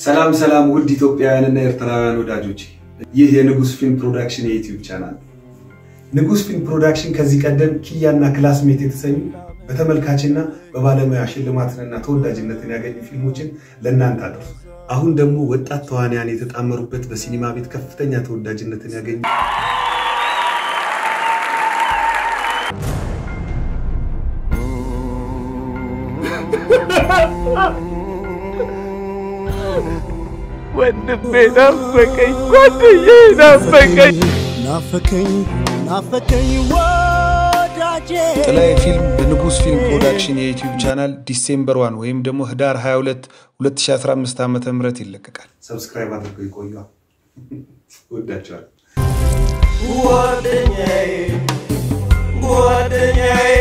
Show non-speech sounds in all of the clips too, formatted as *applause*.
ሰላም ሰላም ውድ ኢትዮጵያውያንና ኤርትራውያን ወዳጆች፣ ይህ የንጉስ ፊልም production የ YouTube channel። ንጉስ ፊልም production ከዚህ ቀደም ኪያና ክላስሜት የተሰኙ በተመልካችና በባለሙያ ሽልማትንና ተወዳጅነትን ያገኙ ፊልሞችን ለእናንተ አድርሷል። አሁን ደግሞ ወጣት ተዋንያን የተጣመሩበት በሲኒማ ቤት ከፍተኛ ተወዳጅነትን ያገኙ *laughs* ወንድሜ ናፈቀኝ፣ ጓደኛዬ ናፈቀኝ። ናፈቀኝ ናፈቀኝ ወዳጄ ጥላዬ ፊልም በንጉስ ፊልም production የ YouTube channel December one ወይም ደግሞ ህዳር 22 2015 ዓ ም ይለቀቃል። subscribe አድርገው ይቆዩ። ወዳቸዋል። ጓደኛዬ ጓደኛዬ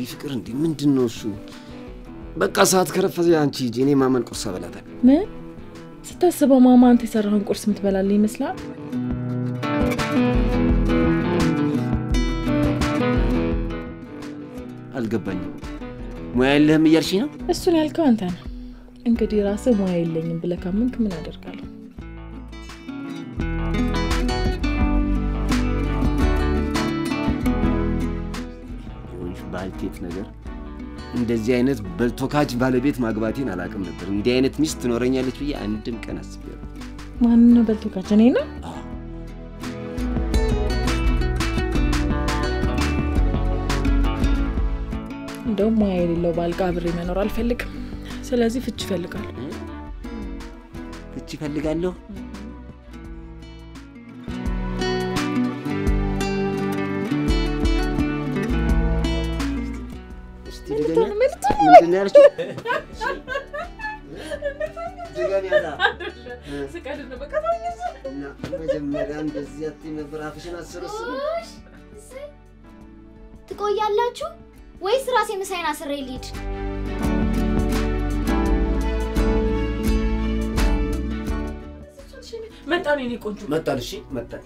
ተረጋጊ ፍቅር። እንዲህ ምንድን ነው እሱ? በቃ ሰዓት ከረፈዘ አንቺ ሂጂ፣ እኔ ማመን ቁርስ እበላታለሁ። ምን ስታስበው ማማ አንተ የሰራኸውን ቁርስ የምትበላልህ ይመስላል? አልገባኝም። ሙያ የለህም እያልሽ ነው? እሱን ያልከው አንተ ነህ። እንግዲህ ራስህ ሙያ የለኝም ብለህ ካመንክ ምን አደርጋለሁ? ባልቴት ነገር እንደዚህ አይነት በልቶካጅ ባለቤት ማግባቴን አላውቅም ነበር። እንዲህ አይነት ሚስት ትኖረኛለች ብዬ አንድም ቀን አስቤ ማን ነው በልቶ ካች? እኔ ነው እንደውም ሙያ የሌለው ባል ጋር አብሬ መኖር አልፈልግም። ስለዚህ ፍች እፈልጋለሁ። ፍቺ እፈልጋለሁ። ምንድን እና መጀመሪያ እንደዚህ አትይም ነበር፣ አፍሽን አሰረስም። ትቆያላችሁ ወይስ ራሴ ምሳዬን አስሬ ልሂድ? መጣን የኔ ቆንጆ መጣል። እሺ መጣል።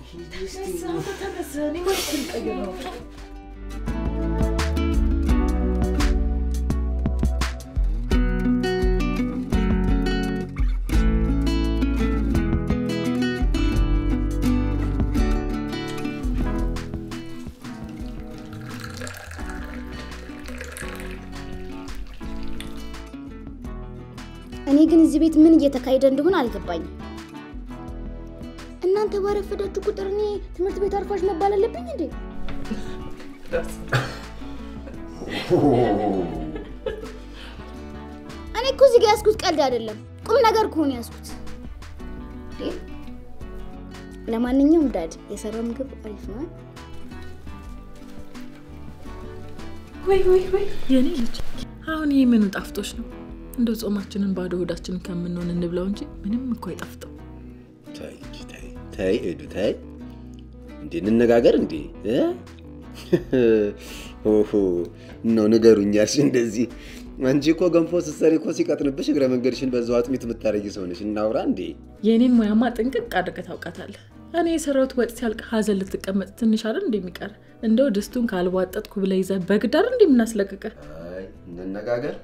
እዚህ ቤት ምን እየተካሄደ እንደሆነ አልገባኝም። እናንተ ባረፈዳችሁ ቁጥር እኔ ትምህርት ቤት አርፋሽ መባል አለብኝ እንዴ? እኔ እኮ እዚህ ጋር ያዝኩት ቀልድ አይደለም፣ ቁም ነገር ከሆነ እንዴ! ለማንኛውም ዳድ የሰራው ምግብ አሪፍ ነው። ወይ ወይ ወይ የኔ ልጅ አሁን ይህ ምኑ ጣፍጦች ነው? እንደው ጾማችንን ባዶ ሆዳችንን ከምንሆን እንብላው እንጂ ምንም እኮ አይጣፍጥም። ተይ ሄዱ ተይ እንዴ እንነጋገር እንዴ? ነው ንገሩኝ ያልሽ እንደዚህ። አንቺ እኮ ገንፎ ስትሰሪ እኮ ሲቀጥንብሽ እግረ መንገድሽን በዛው አጥሚት የምታረጊ ሰው ነሽ። እናውራ እንዴ? የኔን ሙያማ ጥንቅቅ አድርገህ ታውቃታለህ። እኔ የሰራሁት ወጥ ሲያልቅ ሀዘን ልትቀመጥ ትንሽ አይደል እንደሚቀር? እንደው ድስቱን ካልቧጠጥኩ ብለህ ይዘህ በግዳር እንደምናስለቅቀህ አይ እንነጋገር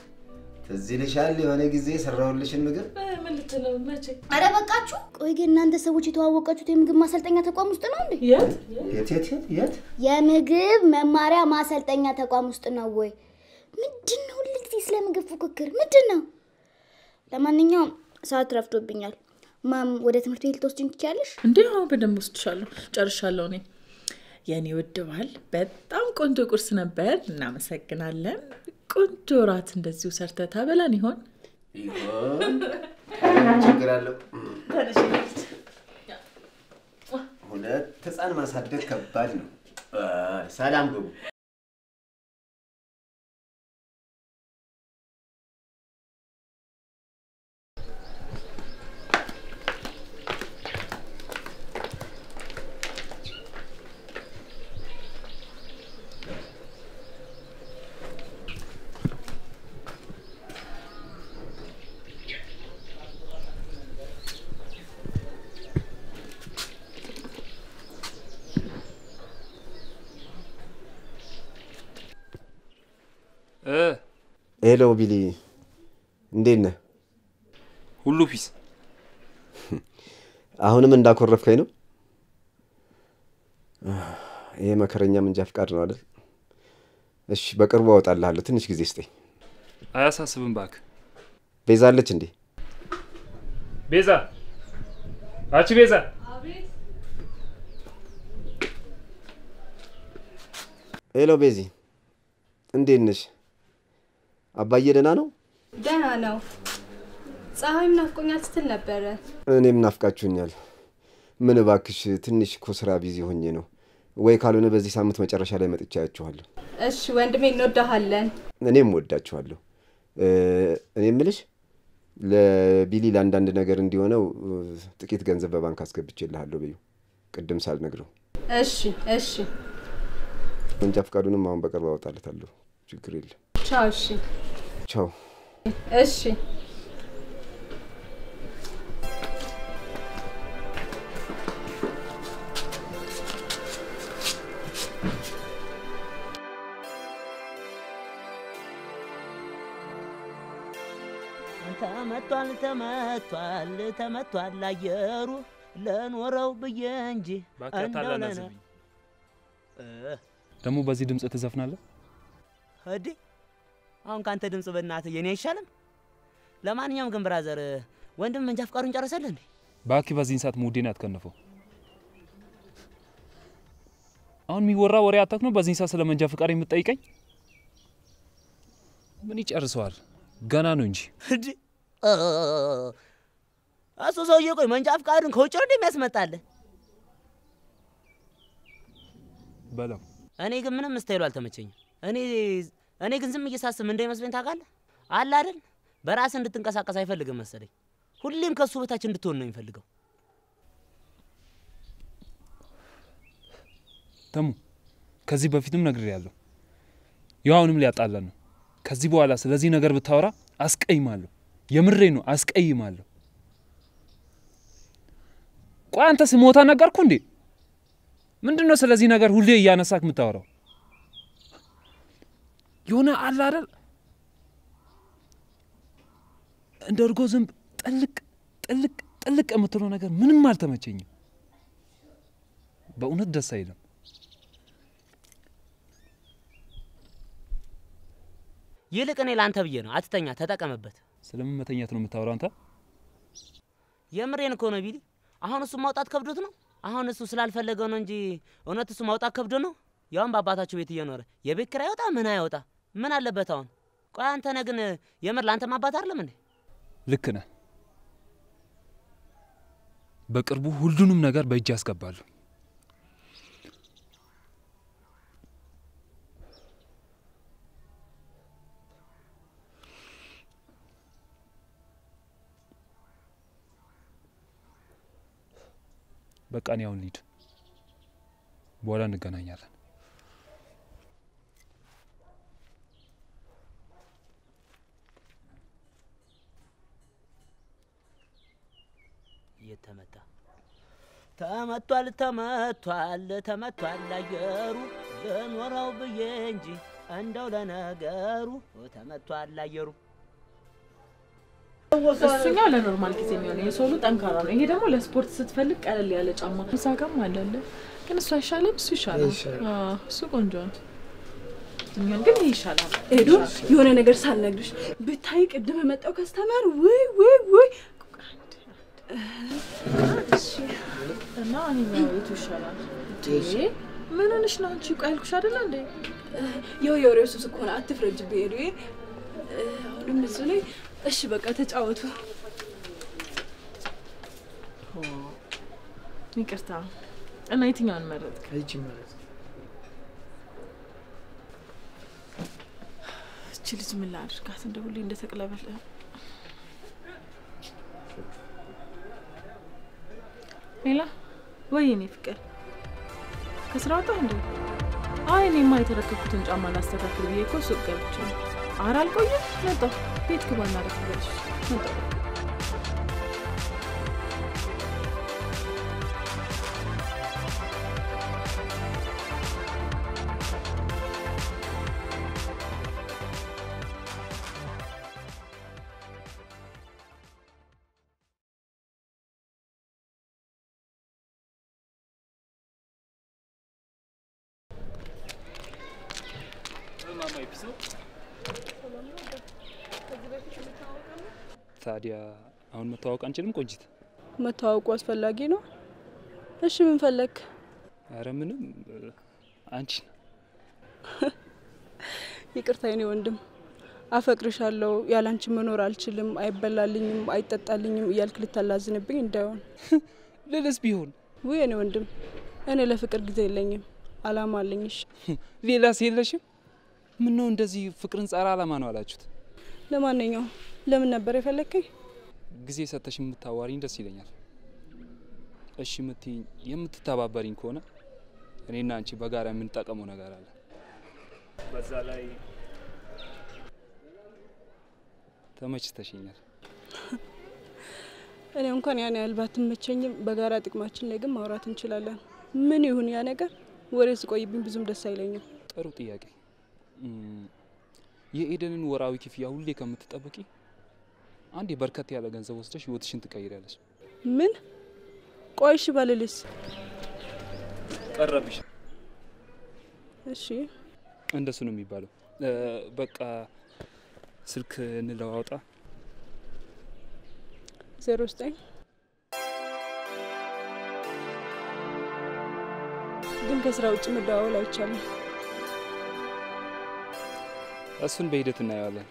ትዝ ይልሻል የሆነ ጊዜ የሰራሁልሽን ምግብ ምን ልትለው መቼ? አረ በቃችሁ። ቆይ ግን እናንተ ሰዎች የተዋወቃችሁት የምግብ ማሰልጠኛ ተቋም ውስጥ ነው እንዴ? የት የት የት የት የት የምግብ መማሪያ ማሰልጠኛ ተቋም ውስጥ ነው ወይ? ምንድን ነው ሁልጊዜ ስለ የምግብ ፉክክር ምንድን ነው? ለማንኛውም ሰዓት ረፍቶብኛል። ማም ወደ ትምህርት ቤት ልትወስጂኝ ትችያለሽ? እንዲህ አሁን በደንብ ወስድሻለሁ። ጨርሻለሁ። እኔ የእኔ ውድ ባል በጣም ቆንጆ ቁርስ ነበር። እናመሰግናለን። ቆንጆ ራት እንደዚሁ ሰርተ ታበላን ይሆን? ይሆን ችግር አለው። ሁለት ህፃን ማሳደግ ከባድ ነው። አይ፣ ሰላም ግቡ። እ ሄሎ ቢሊ፣ እንዴት ነህ? ሁሉ peace *laughs* አሁንም እንዳኮረፍከኝ ነው? ይሄ መከረኛ መንጃ ፍቃድ ነው አይደል? እሺ፣ በቅርቡ አወጣልሃለሁ። ትንሽ ጊዜ ስጠኝ። አያሳስብም ባክ። ቤዛ አለች እንዴ? ቤዛ፣ አቺ ቤዛ፣ ሄሎ ቤዚ፣ እንዴት ነሽ? አባዬ ደህና ነው? ደህና ነው። ፀሐይም ናፍቆኛል ስትል ነበረ። እኔም ናፍቃችሁኛል። ምን እባክሽ፣ ትንሽ እኮ ስራ busy ሆኜ ነው። ወይ ካልሆነ በዚህ ሳምንት መጨረሻ ላይ መጥቻ ያችኋለሁ። እሺ ወንድሜ፣ እንወዳሃለን። እኔም ወዳችኋለሁ። እኔ የምልሽ ለቢሊ ለአንዳንድ ነገር እንዲሆነው ጥቂት ገንዘብ በባንክ አስገብቼልሃለሁ በዩ ቅድም ሳልነግረው። እሺ እሺ፣ መንጃ ፈቃዱንም አሁን በቅርብ አወጣለታለሁ። ችግር የለም። ቻው። እሺ ቻው። እሺ። ተመቷል ተመቷል ተመቷል አየሩ ለኖረው ብዬ እንጂ እንደው እ፣ ደግሞ በዚህ ድምፅ ትዘፍናለህ? እዲ አሁን ካንተ ድምፅ በእናትህ የኔ አይሻልም? ለማንኛውም ግን ብራዘር ወንድም መንጃ ፍቃዱን ጨረሰልህ እንዴ? ባኪ በዚህን ሰዓት ሙዴን ያትከንፈው። አሁን የሚወራ ወሬ አታክ ነው። በዚህን ሰዓት ስለ መንጃ ፍቃድ የምትጠይቀኝ? ምን ይጨርሰዋል? ገና ነው እንጂ እሱ ሰውዬ ቆይ መንጃ ፍቃዱን ከውጭ ነው እንደሚያስመጣልህ? በለው። እኔ ግን ምንም ስታይሉ አልተመቸኝም። እኔ እኔ ግን ዝም እየሳስብ ምን እንደሚመስለኝ ታውቃለህ? አለ አይደል በራስህ እንድትንቀሳቀስ አይፈልግም መሰለኝ። ሁሌም ከሱ በታች እንድትሆን ነው የሚፈልገው። ተሙ ከዚህ በፊትም ነግሬያለሁ። አሁንም ሊያጣላን ነው። ከዚህ በኋላ ስለዚህ ነገር ብታወራ አስቀይማለሁ። የምሬ ነው፣ አስቀይማለሁ። ቆይ አንተ ስሞታ ነገርኩ እንዴ? ምንድን ነው ስለዚህ ነገር ሁሌ እያነሳክ የምታወራው? የሆነ አለ አይደል እንደ እርጎ ዝንብ ጥልቅ ጥልቅ ጥልቅ የምትለው ነገር ምንም አልተመቸኝም። በእውነት ደስ አይልም። ይልቅ እኔ ለአንተ ብዬ ነው፣ አትተኛ፣ ተጠቀምበት። ስለምን መተኛት ነው የምታወራው አንተ? የምሬን እኮ ነው ቢሊ። አሁን እሱ ማውጣት ከብዶት ነው። አሁን እሱ ስላልፈለገው ነው እንጂ እውነት እሱ ማውጣት ከብዶ ነው። ያውም በአባታችሁ ቤት እየኖረ የቤት ኪራይ አይወጣ ምን አይወጣ ምን አለበት አሁን? ቆይ አንተ ነህ ግን የምር ለአንተ ማባት አይደለም እንዴ? ልክ ነህ። በቅርቡ ሁሉንም ነገር በእጅ ያስገባሉ። በቃ እኔ አሁን ልሂድ፣ በኋላ እንገናኛለን። እየተመታ ተመቷል ተመቷል ተመቷል አየሩ ለኖረው ብዬ እንጂ እንደው ለነገሩ ተመቷል አየሩ። እሱኛው ለኖርማል ጊዜ የሚሆነው የሶሉ ጠንካራ ነው። ይሄ ደግሞ ለስፖርት ስትፈልግ ቀለል ያለ ጫማ እዛ ጋም አለለ። ግን እሱ አይሻልም? እሱ ይሻላል። አዎ፣ እሱ ቆንጆ ነው። ግን ይሻላል። ሄዱ የሆነ ነገር ሳልነግርሽ ብታይ ቅድም የመጣው customer ውይ ውይ ውይ እና ይሄኛው የቱ ይሻላል? ምን ሆነሽ ነው አንቺ? ቆይ ያልኩሽ አይደለ እንዴ? ያው የወሬው ሱስ እኮ ነው። አትፍረጅብኝ ሄዱ። አሁንም እዙ ላይ እሺ፣ በቃ ተጫወቱ። ይቅርታ። እና የትኛውን መረጥክ? ይቺ ማለት እቺ ልጅ ምን ላድርጋት? እንደ ሁሌ እንደተቅለበለ ሌላ ወይ እኔ ፍቅር ከስራ ወጣ እንዴ? አይ እኔማ የተረከብኩትን ጫማ ላስተካክል ብዬ እኮ ሱቅ ገብቼ ነው። አልቆየም፣ መጣሁ። ቤት ግባ እናረፍ በልሽ። መጣሁ። መተዋወቅ አንችልም? ቆንጂት፣ መተዋወቁ አስፈላጊ ነው። እሺ ምን ፈለግ? አረ ምንም አንቺ *laughs* ይቅርታ የኔ ወንድም፣ አፈቅርሻለሁ፣ ያላንቺ መኖር አልችልም፣ አይበላልኝም፣ አይጠጣልኝም እያልክ ልታላዝንብኝ እንዳይሆን። *laughs* ልልስ ቢሆን ውይ የኔ ወንድም፣ እኔ ለፍቅር ጊዜ የለኝም፣ አላማ አለኝሽ። *laughs* ሌላስ የለሽም? ምን ነው እንደዚህ ፍቅርን ጸረ አላማ ነው አላችሁት? ለማንኛውም ለምን ነበር የፈለግከኝ? ጊዜ ሰተሽ የምታዋሪኝ ደስ ይለኛል። እሺ የምትይኝ የምትተባበሪኝ ከሆነ እኔና አንቺ በጋራ የምንጠቀመው ነገር አለ። በዛ ላይ ተመችተሽኛል። እኔ እንኳን ያን ያህል ባትመቸኝም በጋራ ጥቅማችን ላይ ግን ማውራት እንችላለን። ምን ይሁን ያ ነገር ወሬ ስቆይብኝ ብዙም ደስ አይለኝም። ጥሩ ጥያቄ። የኤደንን ወራዊ ክፍያ ሁሌ ከምትጠብቂ አንዴ በርከት ያለ ገንዘብ ወስደሽ ህይወትሽን ትቀይሪያለሽ። ምን ቆይሽ ባልልስ? ቀረብሽ። እሺ እንደሱ ነው የሚባለው። በቃ ስልክ እንለዋወጣ። ዜሮ ዘጠኝ ግን ከስራ ውጭ መደዋወል አይቻልም። እሱን በሂደት እናየዋለን።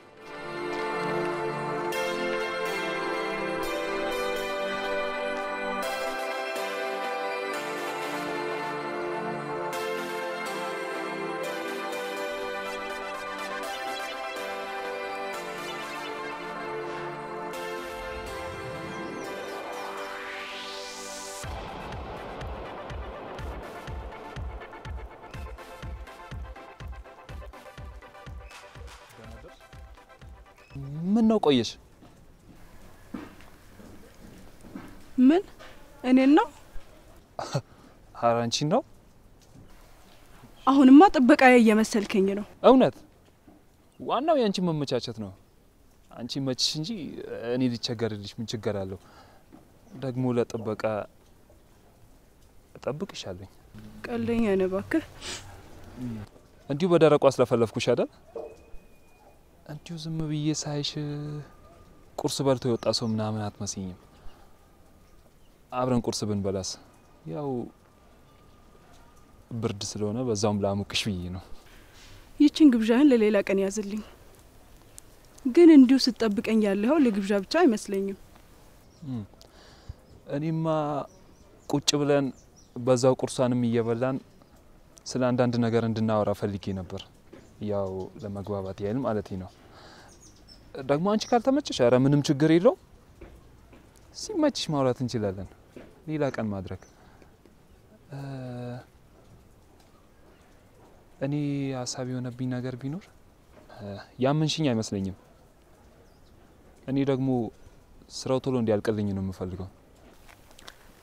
ምን ነው ቆየሽ? ምን እኔን ነው? *laughs* ኧረ አንቺን ነው አሁንማ ጥበቃዬ እየመሰልከኝ ነው። እውነት። ዋናው የአንቺ መመቻቸት ነው። አንቺ መችሽ እንጂ እኔ ሊቸገርልሽ ምን ችግር አለው? ደግሞ ለጥበቃ እጠብቅሻለኝ። ቀልደኛ ነህ እባክህ። እንዲሁ በደረቁ አስለፈለፍኩሽ አይደል? እንዲሁ ዝም ብዬ ሳይሽ ቁርስ በልቶ የወጣ ሰው ምናምን አትመስኝም። አብረን ቁርስ ብንበላስ? ያው ብርድ ስለሆነ በዛውም ላሙቅሽ ብዬ ነው። ይችን ግብዣህን ለሌላ ቀን ያዝልኝ። ግን እንዲሁ ስትጠብቀኝ ያለኸው ለግብዣ ብቻ አይመስለኝም። እኔማ ቁጭ ብለን በዛው ቁርሷንም እየበላን ስለ አንዳንድ ነገር እንድናወራ ፈልጌ ነበር። ያው ለመግባባት ያህል ማለት ነው። ደግሞ አንቺ ካልተመቸሽ፣ ኧረ ምንም ችግር የለው። ሲመችሽ ማውራት እንችላለን። ሌላ ቀን ማድረግ እኔ ሀሳብ የሆነብኝ ነገር ቢኖር ያመንሽኝ አይመስለኝም። እኔ ደግሞ ስራው ቶሎ እንዲያልቅልኝ ነው የምፈልገው።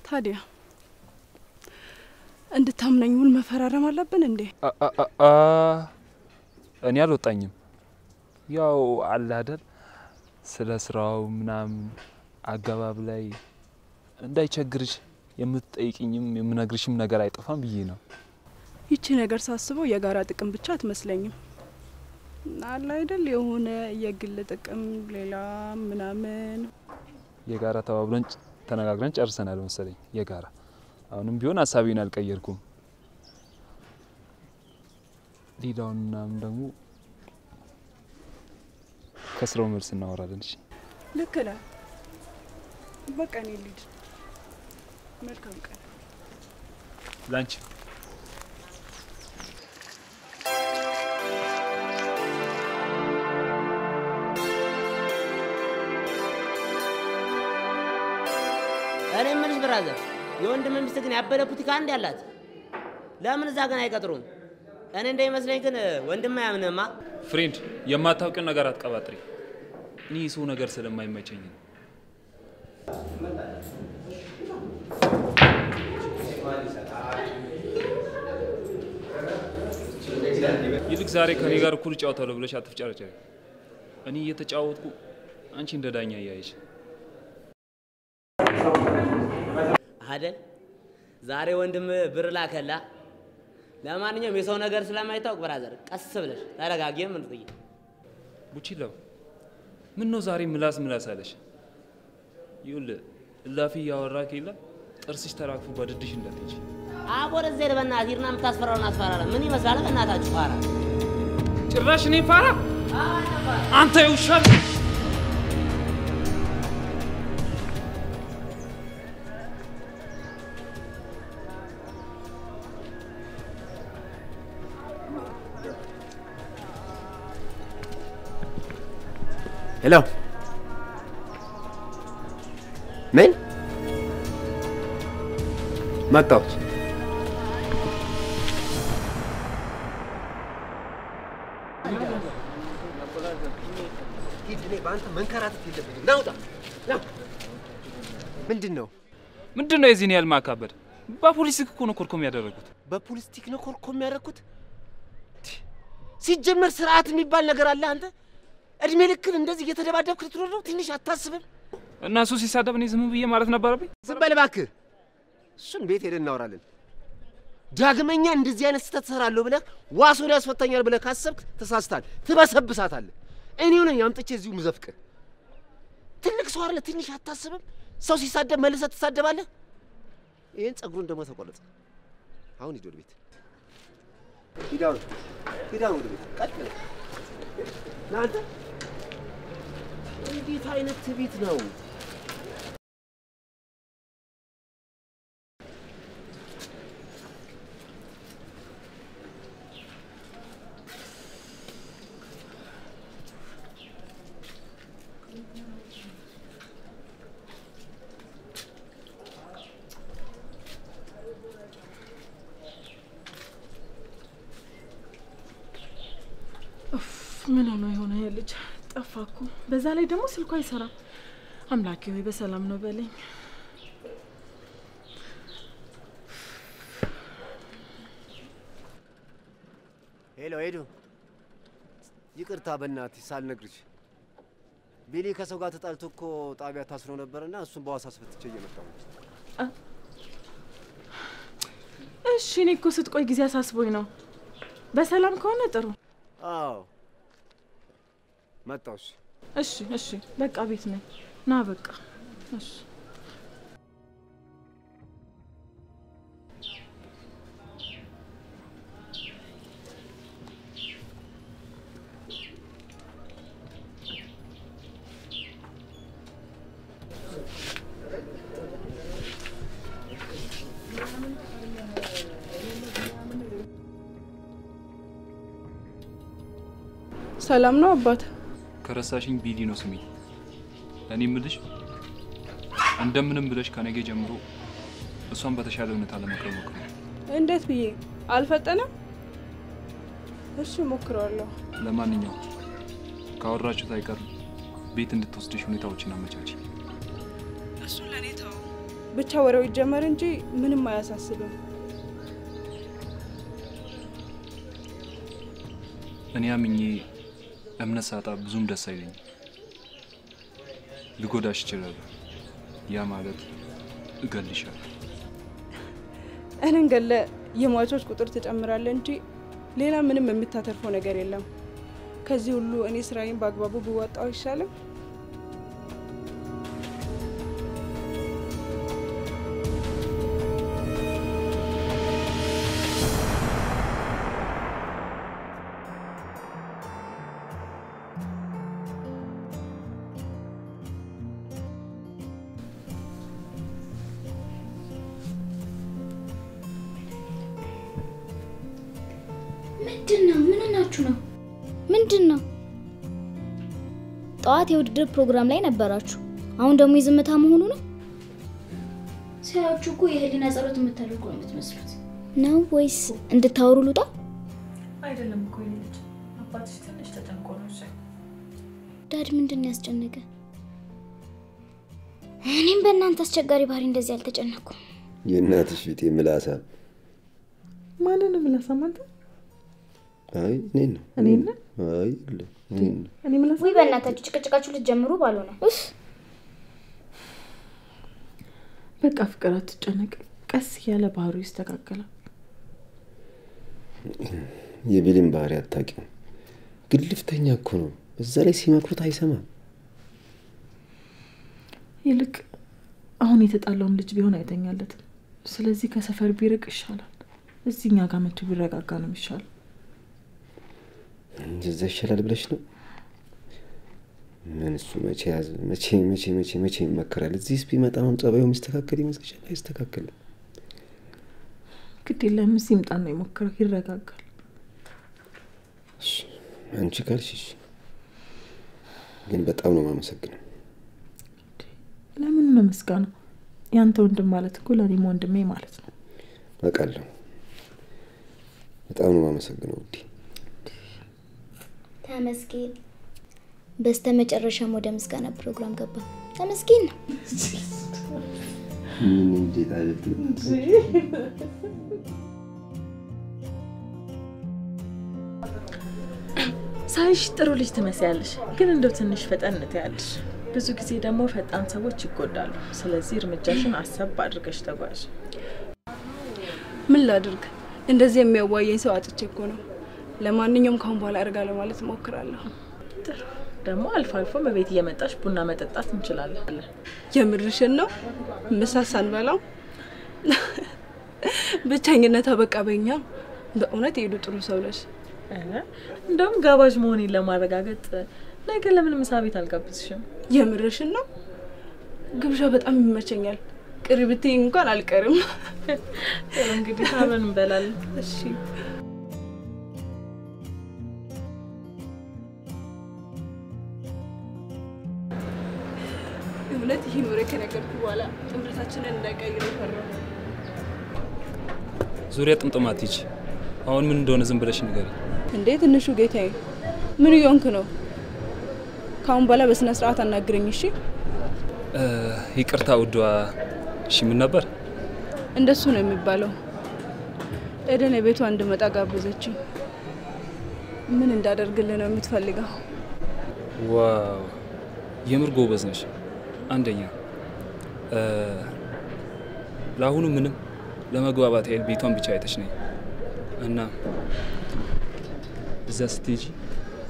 ታዲያ እንድታምነኝ ውል መፈራረም አለብን እንዴ? እኔ አልወጣኝም። ያው አለ አይደል ስለ ስራው ምናምን አገባብ ላይ እንዳይቸግርሽ የምትጠይቅኝም የምነግርሽም ነገር አይጠፋም ብዬ ነው። ይቺ ነገር ሳስበው የጋራ ጥቅም ብቻ አትመስለኝም። አለ አይደል የሆነ የግል ጥቅም ሌላ ምናምን የጋራ ተባብለን ተነጋግረን ጨርሰናል መሰለኝ። የጋራ አሁንም ቢሆን ሀሳቤን አልቀየርኩም። ሌላውን ምናምን ደግሞ ከስራው መልስ እናወራለን። እሺ ልክ ነህ። በቃ እኔ ልጅ መልካም ቀን። ላንቺ እኔ የምልሽ brother፣ የወንድም ሚስት ግን ያበደ ቡቲክ አንድ ያላት ለምን እዛ ግን አይቀጥሩም? እኔ እንደሚመስለኝ ግን ወንድም አያምንማ። friend፣ የማታውቅን ነገር አትቀባጥሪ። እኔ የሰው ነገር ስለማይመቸኝ ነው። ይልቅ ዛሬ ከኔ ጋር እኩል እጫወታለሁ ብለሽ አትፍጨረጨሪ። እኔ እየተጫወትኩ አንቺ እንደ ዳኛ እያየሽ አደል ዛሬ ወንድም ብር ላከላ። ለማንኛውም የሰው ነገር ስለማይታወቅ ብራዘር ቀስ ብለሽ ተረጋጊ። ምን ጥይ ቡችላው ምን ነው ዛሬ ምላስ ምላስ አለሽ? ይኸውልህ እላፊ እያወራ ከሌለ ጥርስሽ ተራግፎ በድድሽ እንዳትሄጂ። አቦረ ዘር በእናትህ ሂድና የምታስፈራውን አስፈራራ። ምን ይመስላል በእናታችሁ ፋራ ጭራሽ እኔ ፋራ አንተ የውሻ ሄሎ ምን መጣሁት? ምንድን ነው ምንድን ነው የዚህን ያህል ማካበድ? በፖሊስ እኮ ነው ኮርኮም ያደረጉት። በፖሊስ ቲክ ነው ኮርኮም ያደረግኩት? ሲጀመር ስርዓት የሚባል ነገር አለ። አንተ እድሜ ልክን እንደዚህ እየተደባደብክ ልትኖር ነው? ትንሽ አታስብም? እና እሱ ሲሳደብ እኔ ዝም ብዬ ማለት ነበረብኝ? ዝም በል እባክህ። እሱን ቤት ሄደን እናወራለን። ዳግመኛ እንደዚህ አይነት ስህተት እሰራለሁ ብለህ ወደ ያስፈታኛል ብለህ ካሰብክ ተሳስተሃል። ትበሰብሳታለህ። እኔው ነኝ አምጥቼ እዚሁ ምዘፍቅህ። ትልቅ ሰው አይደለ? ትንሽ አታስብም? ሰው ሲሳደብ መልሰህ ትሳደባለህ። ይህን ጸጉሩን ደግሞ ተቆረጠ። አሁን ሂድ ወደ ቤት። ሂድ አሁን ወደ ቤት። ቀጥ ብለህ ና አንተ። እንዴት አይነት ትዕቢት ነው? ምን ሆኖ የሆነ ይሄ ልጅ ጠፋ እኮ። በዛ ላይ ደግሞ ስልኩ አይሰራም። አምላኬ ሆይ በሰላም ነው በለኝ። ሄሎ ሄዱ፣ ይቅርታ በእናትሽ ሳልነግርሽ። ቢሊ ከሰው ጋር ተጣልቶ እኮ ጣቢያ ታስሮ ነበርና እሱን በዋስ አስፈትቼ እየመጣሁ ነው። እሺ፣ እኔ እኮ ስትቆይ ጊዜ አሳስቦኝ ነው። በሰላም ከሆነ ጥሩ። አዎ መጣሁ። እሺ። እሺ፣ እሺ፣ በቃ ቤት ነኝ። ና በቃ እሺ። ሰላም ነው አባት? ከረሳሽኝ ቢሊ ነው ስሜ። እኔ ምልሽ እንደምንም ብለሽ ከነገ ጀምሮ እሷን በተሻለ ሁኔታ ለመቅረብ ሞክሪ። እንዴት ብዬ አልፈጠነም? እሺ ሞክረዋለሁ። ለማንኛውም ካወራችሁት አይቀር ቤት እንድትወስድሽ ሁኔታዎችን አመቻች። እሱ ለእኔ ተው። ብቻ ወሬው ይጀመር እንጂ ምንም አያሳስብም። እኔ አምኜ እምነት ሳጣ ብዙም ደስ አይለኝም። ልጎዳሽ እችላለሁ። ያ ማለት እገልሻለሁ። እኔን ገለ የሟቾች ቁጥር ትጨምራለህ እንጂ ሌላ ምንም የምታተርፈው ነገር የለም። ከዚህ ሁሉ እኔ ስራዬን በአግባቡ ብወጣው አይሻልም? የውድድር ፕሮግራም ላይ ነበራችሁ። አሁን ደግሞ የዝምታ መሆኑ ነው? ሲያችሁ እኮ የህሊና ጸሎት የምታደርጉ ነው የምትመስሉት። ነው ወይስ እንድታወሩ ልውጣ? አይደለም እኮ ልጅ አባትሽ ትንሽ ተጨንቆ ነው። ዳድ ምንድን ነው ያስጨነቀ? እኔም በእናንተ አስቸጋሪ ባህሪ እንደዚህ አልተጨነኩም። የእናትሽ ፊት ምላሳ። ማንንም ምላሳ ወይ በእናታችሁ ጭቅጭቃችሁ ልትጀምሩ ባልሆነ በቃ ፍቅር አትጨነቅ። ቀስ ያለ ባህሩ ይስተካከላል። የቢሊን ባህሪ አታውቂውም። ግልፍተኛ እኮ ነው። እዛ ላይ ሲመክሩት አይሰማም። ይልቅ አሁን የተጣላውን ልጅ ቢሆን አይተኛለትም። ስለዚህ ከሰፈር ቢርቅ ይሻላል። እዚህ እኛ ጋር መቶ ቢረጋጋ ነው የሚሻለው። እንደዛ ይሻላል ብለሽ ነው? ምን እሱ መቼ ያዝ መቼ መቼ መቼ መቼ ይመከራል? እዚህስ ቢመጣ አሁን ጸባዩ የሚስተካከል ይመስልሻል? አይስተካከልም። ግድ የለም እዚህ ይምጣና የሞክረው ይረጋጋል። እሺ፣ አንቺ ካልሽ ግን በጣም ነው የማመሰግነው። ለምን መመስጋነው? ያንተ ወንድም ማለት እኮ ለእኔም ወንድሜ ማለት ነው። አውቃለሁ። በጣም ነው የማመሰግነው ውዴ። ተመስገን። በስተ መጨረሻም ወደ ምስጋና ፕሮግራም ገባ። ተመስገን ነው። ሳይሽ ጥሩ ልጅ ትመስያለሽ፣ ግን እንደው ትንሽ ፈጠን ትያለሽ። ብዙ ጊዜ ደግሞ ፈጣን ሰዎች ይጎዳሉ። ስለዚህ እርምጃሽን አሰብ አድርገሽ ተጓዥ። ምን ላድርግ? እንደዚህ የሚያዋየኝ ሰው አጥቼ እኮ ነው። ለማንኛውም ካሁን በኋላ አደርጋለሁ ማለት እሞክራለሁ። ጥሩ ደግሞ አልፎ አልፎ በቤት እየመጣሽ ቡና መጠጣት እንችላለን። የምርሽን ነው? ምሳ ሳንበላው ብቸኝነት አበቃ በኛ። በእውነት የሄዱ ጥሩ ሰው ነሽ።? እንደውም ጋባዥ መሆኔን ለማረጋገጥ ነገ ለምን ምሳ ቤት አልጋብዝሽም? የምርሽን ነው? ግብዣ በጣም ይመቸኛል። ብትይኝ እንኳን አልቀርም። እንግዲህ አብረን እንበላለን። እሺ እውነት ይህን ወሬ ከነገርኩ በኋላ ጥምረታችንን እንዳይቀይር ፈራሁ። ዙሪያ ጥምጥም አትሂጂ። አሁን ምን እንደሆነ ዝም ብለሽ ንገሪ። እንዴ ትንሹ ጌታዬ፣ ምን እየሆንክ ነው? ከአሁን በኋላ በስነ ስርዓት አናግረኝ እሺ? ይቅርታ ውዷ። እሺ ምን ነበር? እንደሱ ነው የሚባለው። ኤደን የቤቷ እንድመጣ ጋበዘችኝ። ምን እንዳደርግልህ ነው የምትፈልገው? ዋው የምር ጎበዝ ነሽ። አንደኛ ለአሁኑ ምንም ለመግባባት ያህል ቤቷን ብቻ አይተሽ ነኝ እና እዛ ስትሄጂ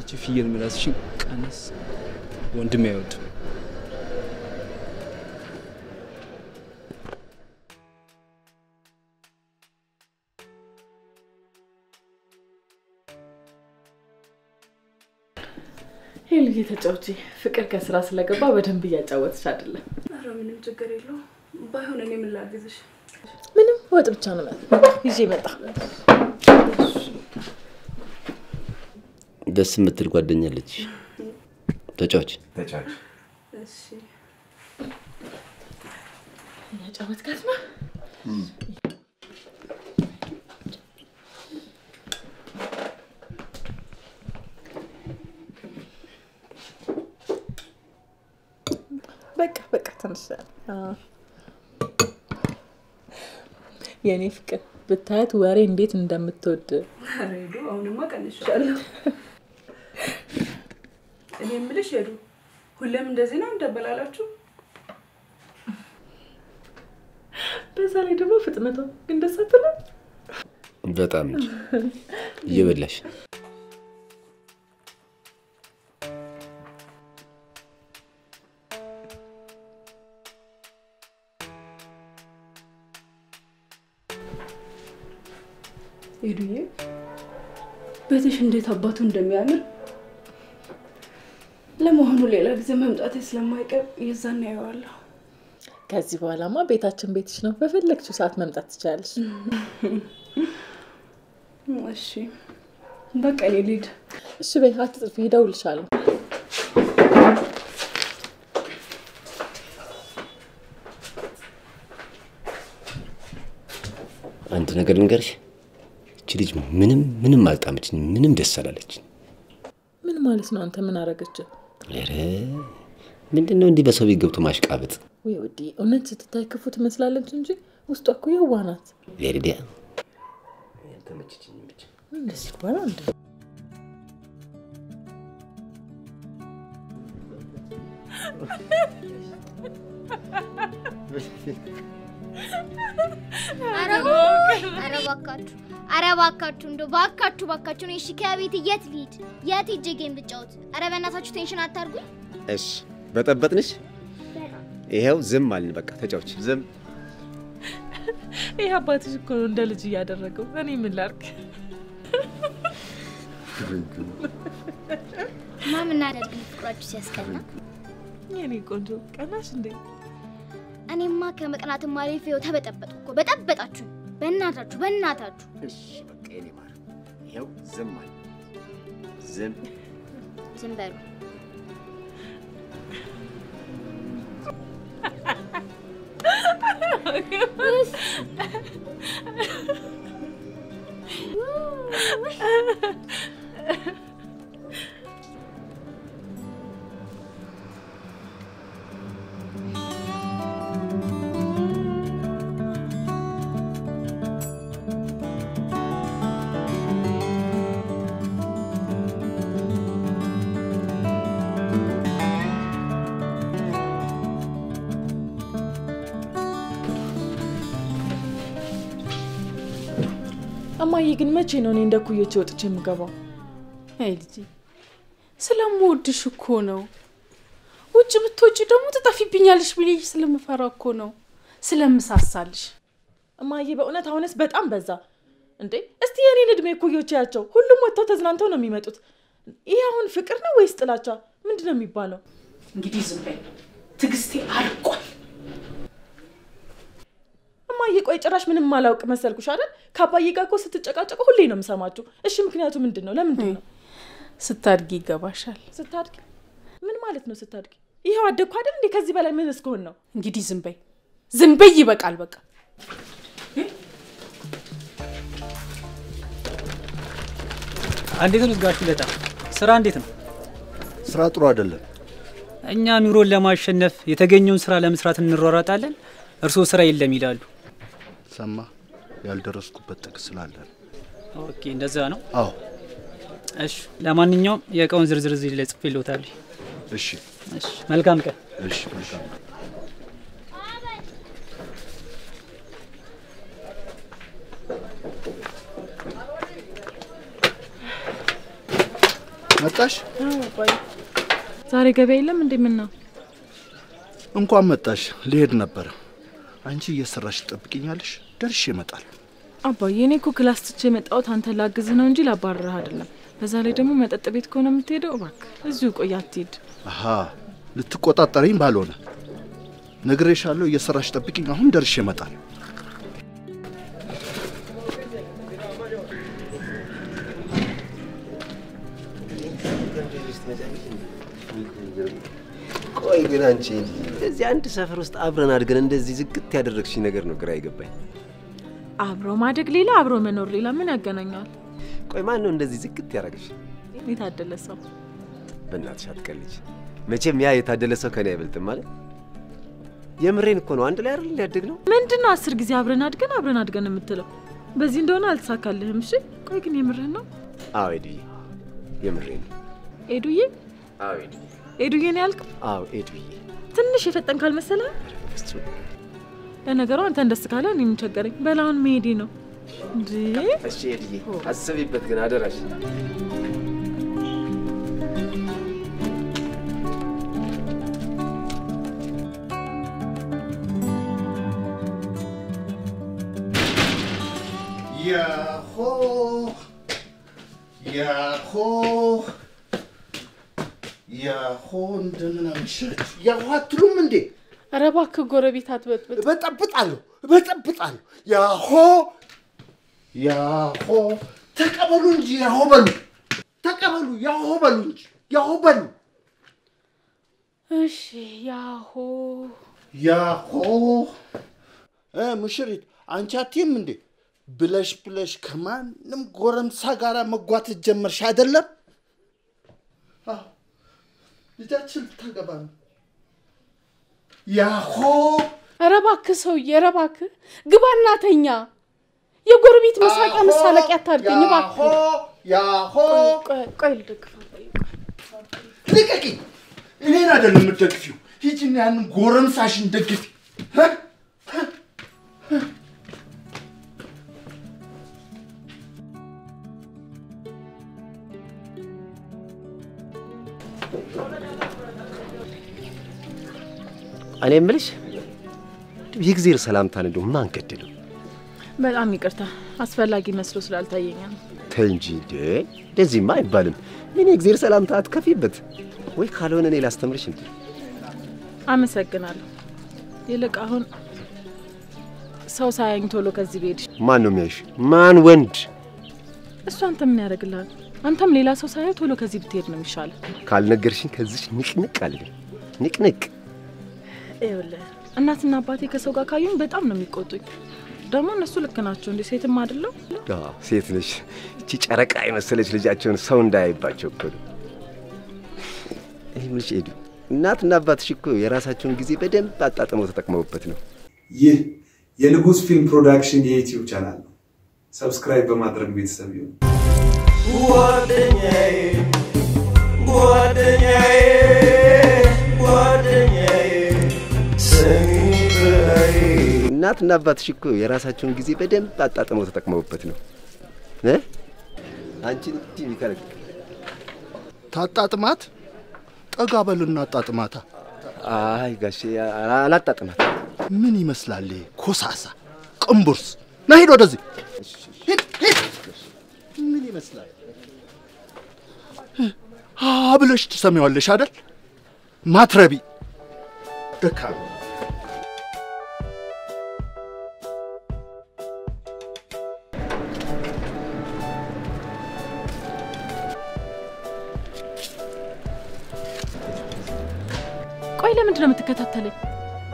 እቺ ፍየል ምላስሽን ቀነስ ወንድም አይወድም። ተጫውቺ። ፍቅር ከስራ ስለገባ በደንብ እያጫወትሽ አይደለም። ኧረ ምንም ችግር የለውም። ባይሆን እኔ ምን ላግዝሽ? ምንም ወጥ ብቻ ነው ይዤ መጣ። ደስ የምትል ጓደኛለች። ተጫዋች ተጫች እሺ እያጫወትካት ነው። በቃ በቃ ተነሻል። የእኔ ፍቅር ብታያት ወሬ እንዴት እንደምትወድ ኧረ ሄዱ አሁንማ ቀንሻለሁ። እኔ የምልሽ ሄዱ ሁሌም እንደዚህ ነው እንደበላላችሁ? በዛ ላይ ደግሞ ፍጥነቷ ግን ደስ አትልም? በጣም እየበላሽ ቤትሽ እንዴት አባቱ እንደሚያምር ለመሆኑ ሌላ ጊዜ መምጣቴ ስለማይቀር የዛን ያየዋለሁ። ከዚህ በኋላማ ቤታችን ቤትሽ ነው። በፈለግችው ሰዓት መምጣት ትችላለች። *laughs* እሺ በቃ እኔ ልሂድ። እሺ በይ አትጥፊ፣ እደውልልሻለሁ። አንድ ነገር ልንገርሽ፣ ልጅ ምንም ምንም አልጣመችኝ፣ ምንም ደስ አላለችኝ። ምን ማለት ነው? አንተ ምን አረገች? ኧረ ምንድን ነው እንዲህ በሰው ቤት ገብቶ ማሽቃበጥ? ወይ ውዴ፣ እውነት ስትታይ ክፉ ትመስላለች እንጂ ውስጧ እኮ የዋህ ናት። ቬሪዲያ እንደዚህ ይባላል እንዴ? ኧረ እባካችሁ ኧረ እባካችሁ እንደው ባካችሁ ባካችሁ ነው። እሺ ከቤት የት ልሂድ? የት ሂጅ game ልጫወት? ኧረ በእናታችሁ tension አታርጉኝ። እሺ በጠበጥንሽ። ይኸው ዝም አልን። በቃ ተጫዎች ዝም። ይህ አባትሽ እኮ ነው እንደ ልጅ እያደረገው። እኔ ምን ላድርግ? ማን እናደርግ ፍቅራችሁ ሲያስቀና። የኔ ቆንጆ ቀናሽ እንዴ? እኔማ ከመቅናትም አልፌ ይኸው ተበጠበጥኩ እኮ በጠበጣችሁ። በእናታችሁ በእናታችሁ እሺ በቃ የኔ ማር፣ ይኸው ዝም አልን። ዝም ዝም በሉ። *laughs* እማዬ ግን መቼ ነው እኔ እንደ ኩዮቼ ወጥቼ የምገባው? አይ ልጄ ስለምወድሽ እኮ ነው። ውጭ ብትወጪ ደግሞ ትጠፊብኛለሽ ብዬሽ ስለምፈራ እኮ ነው፣ ስለምሳሳልሽ። እማዬ በእውነት አሁንስ በጣም በዛ እንዴ! እስቲ የኔን እድሜ ኩዮቼ ያቸው ሁሉም ወጥተው ተዝናንተው ነው የሚመጡት። ይህ አሁን ፍቅር ነው ወይስ ጥላቻ? ምንድን ነው የሚባለው? እንግዲህ ዝም በይ፣ ትዕግስቴ አልቋል። እማዬ ቆይ ጭራሽ ምንም አላውቅ መሰልኩሽ አይደል? ከአባዬ ጋር እኮ ስትጨቃጨቁ ሁሌ ነው የምሰማችሁ። እሺ ምክንያቱ ምንድን ነው? ለምንድን ነው ስታድጊ ይገባሻል። ስታድግ? ምን ማለት ነው ስታድግ? ይኸው አደግኩ አይደል እንዴ? ከዚህ በላይ ምን እስከሆን ነው? እንግዲህ ዝም በይ፣ ዝም በይ፣ ይበቃል። በቃ እንዴት ነው ጋሽ ለታ ስራ እንዴት ነው? ስራ ጥሩ አይደለም። እኛ ኑሮን ለማሸነፍ የተገኘውን ስራ ለመስራት እንሯሯጣለን። እርስዎ ስራ የለም ይላሉ። ሰማ ያልደረስኩበት ጥግ ስላለ ነው። OK እንደዛ ነው። አዎ እሺ፣ ለማንኛውም የእቃውን ዝርዝር እዚህ ላይ ጽፌልዎታለሁ። እሺ እሺ፣ መልካም ቀን። እሺ መልካም መጣሽ? ዛሬ ገበያ የለም እንዴ? ምን ነው እንኳን መጣሽ። ልሄድ ነበረ። አንቺ እየሰራሽ ትጠብቅኛለሽ። ደርሼ እመጣለሁ። አባዬ፣ እኔ እኮ class ትቼ የመጣሁት አንተን ላግዝህ ነው እንጂ ላባርርህ አይደለም። በዛ ላይ ደግሞ መጠጥ ቤት ከሆነ የምትሄደው እባክህ እዚሁ ቆይ፣ አትሄድ። አሀ ልትቆጣጠሪኝ ባልሆነ ነግሬሻለሁ። እየሰራሽ ጠብቅኝ። አሁን ደርሼ እመጣለሁ። ቆይ ግን አንቺ እንደዚህ አንድ ሰፈር ውስጥ አብረን አድገን እንደዚህ ዝግት ያደረግሽኝ ነገር ነው ግራ አይገባኝ። አብሮ ማደግ ሌላ፣ አብሮ መኖር ሌላ። ምን ያገናኘዋል? ቆይ ማን ነው እንደዚህ ዝግት ያደረግሽ? የታደለ ሰው። በእናትሽ አትቀልጅ። መቼም ያ የታደለ ሰው ከኔ አይበልጥም ማለት የምሬን እኮ ነው። አንድ ላይ አይደል ያደግ ነው። ምንድን ነው አስር ጊዜ አብረን አድገን አብረን አድገን የምትለው? በዚህ እንደሆነ አልተሳካልህም። እሺ ቆይ ግን የምርህን ነው? አዎ ኤዱዬ፣ የምሬን ነው። ኤዱዬ አዎ ኤዱዬ፣ ኤዱዬ ነው ያልከው? አዎ ኤዱዬ። ትንሽ የፈጠን ካልመሰለህ? ለነገሩ አንተን ደስ ካለ እኔ ምን ቸገረኝ? በላውን መሄዴ ነው እንዴ? እሺ ኤዱዬ፣ አስቢበት ግን አደራሽ። ያሆ ያሆ ያሆ እንደምን አመሻችሁ። ያሆ አትሉም እንዴ? ኧረ እባክህ ጎረቤት አትበጥብጥ። እበጠብጣለሁ እበጠብጣለሁ። ያሆ ያሆ ተቀበሉ እንጂ ያሆ በሉ ተቀበሉ ያሆ በሉ እንጂ ያሆ በሉ እሺ ያሆ ያሆ እ ሙሽሪት አንቺ አትይም እንዴ? ብለሽ ብለሽ ከማንም ጎረምሳ ጋር መጓተት ጀመርሽ አይደለም? አዎ፣ ልጃችን ልታገባ ነው። ያሆ ኧረ እባክህ ሰውዬ፣ ኧረ እባክህ ግባና ተኛ። የጎረቤት መሳቂያ መሳለቂያ አታድርገኝ እባክህ። ያሆ ቆይ ቆይ ልደግፈው። ልቀቂ! እኔን አይደለም የምትደግፊው፣ ሂጂና ያንን ጎረምሳሽን ደግፊ። እኔ የምልሽ የእግዜር ሰላምታን እንደው ማን ገደለው? በጣም ይቅርታ አስፈላጊ መስሎ ስላልታየኝ ነው። ተይ እንጂ እንዴ! እንደዚህማ አይባልም። ምን የእግዜር ሰላምታ አትከፊበት ወይ? ካልሆነ እኔ ላስተምርሽ እንዴ? አመሰግናለሁ። ይልቅ አሁን ሰው ሳያኝ ቶሎ ከዚህ ብሄድ ማን ነው የሚያይሽ? ማን ወንድ? እሱ አንተ ምን ያደርግልሃል? አንተም ሌላ ሰው ሳየው ቶሎ ከዚህ ብትሄድ ነው የሚሻለው። ካልነገርሽኝ ከዚች ንቅንቅ አልልም። ንቅንቅ ይኸውልህ እናትና አባቴ ከሰው ጋር ካዩኝ በጣም ነው የሚቆጡኝ። ደግሞ እነሱ ልክ ናቸው እንዴ ሴትም አይደለም። አዎ፣ ሴት ነሽ። እቺ ጨረቃ የመሰለች ልጃቸውን ሰው እንዳያይባቸው እኮ ነው። እኔ የምልሽ ኤዱ፣ እናትና አባትሽ እኮ የራሳቸውን ጊዜ በደንብ አጣጥመው ተጠቅመውበት ነው። ይህ የንጉስ Film Production የ YouTube channel ነው። subscribe በማድረግ ቤተሰብ ይሁኑ። ጓደኛዬ ጓደኛዬ እናትና አባትሽ እኮ የራሳቸውን ጊዜ በደንብ አጣጥመው ተጠቅመውበት ነው አንቺን እንዲህ የሚከለክል ታጣጥማት ጠጋ በልና አጣጥማታ። አይ ጋሼ አላጣጥማት። ምን ይመስላል ኮሳሳ ቅንቡርስ? ና ሂድ ወደዚህ ምን ይመስላል? ብለሽ ትሰሚዋለሽ አይደል? ማትረቢ ደካማ ቆይ ለምንድን ነው የምትከታተለኝ?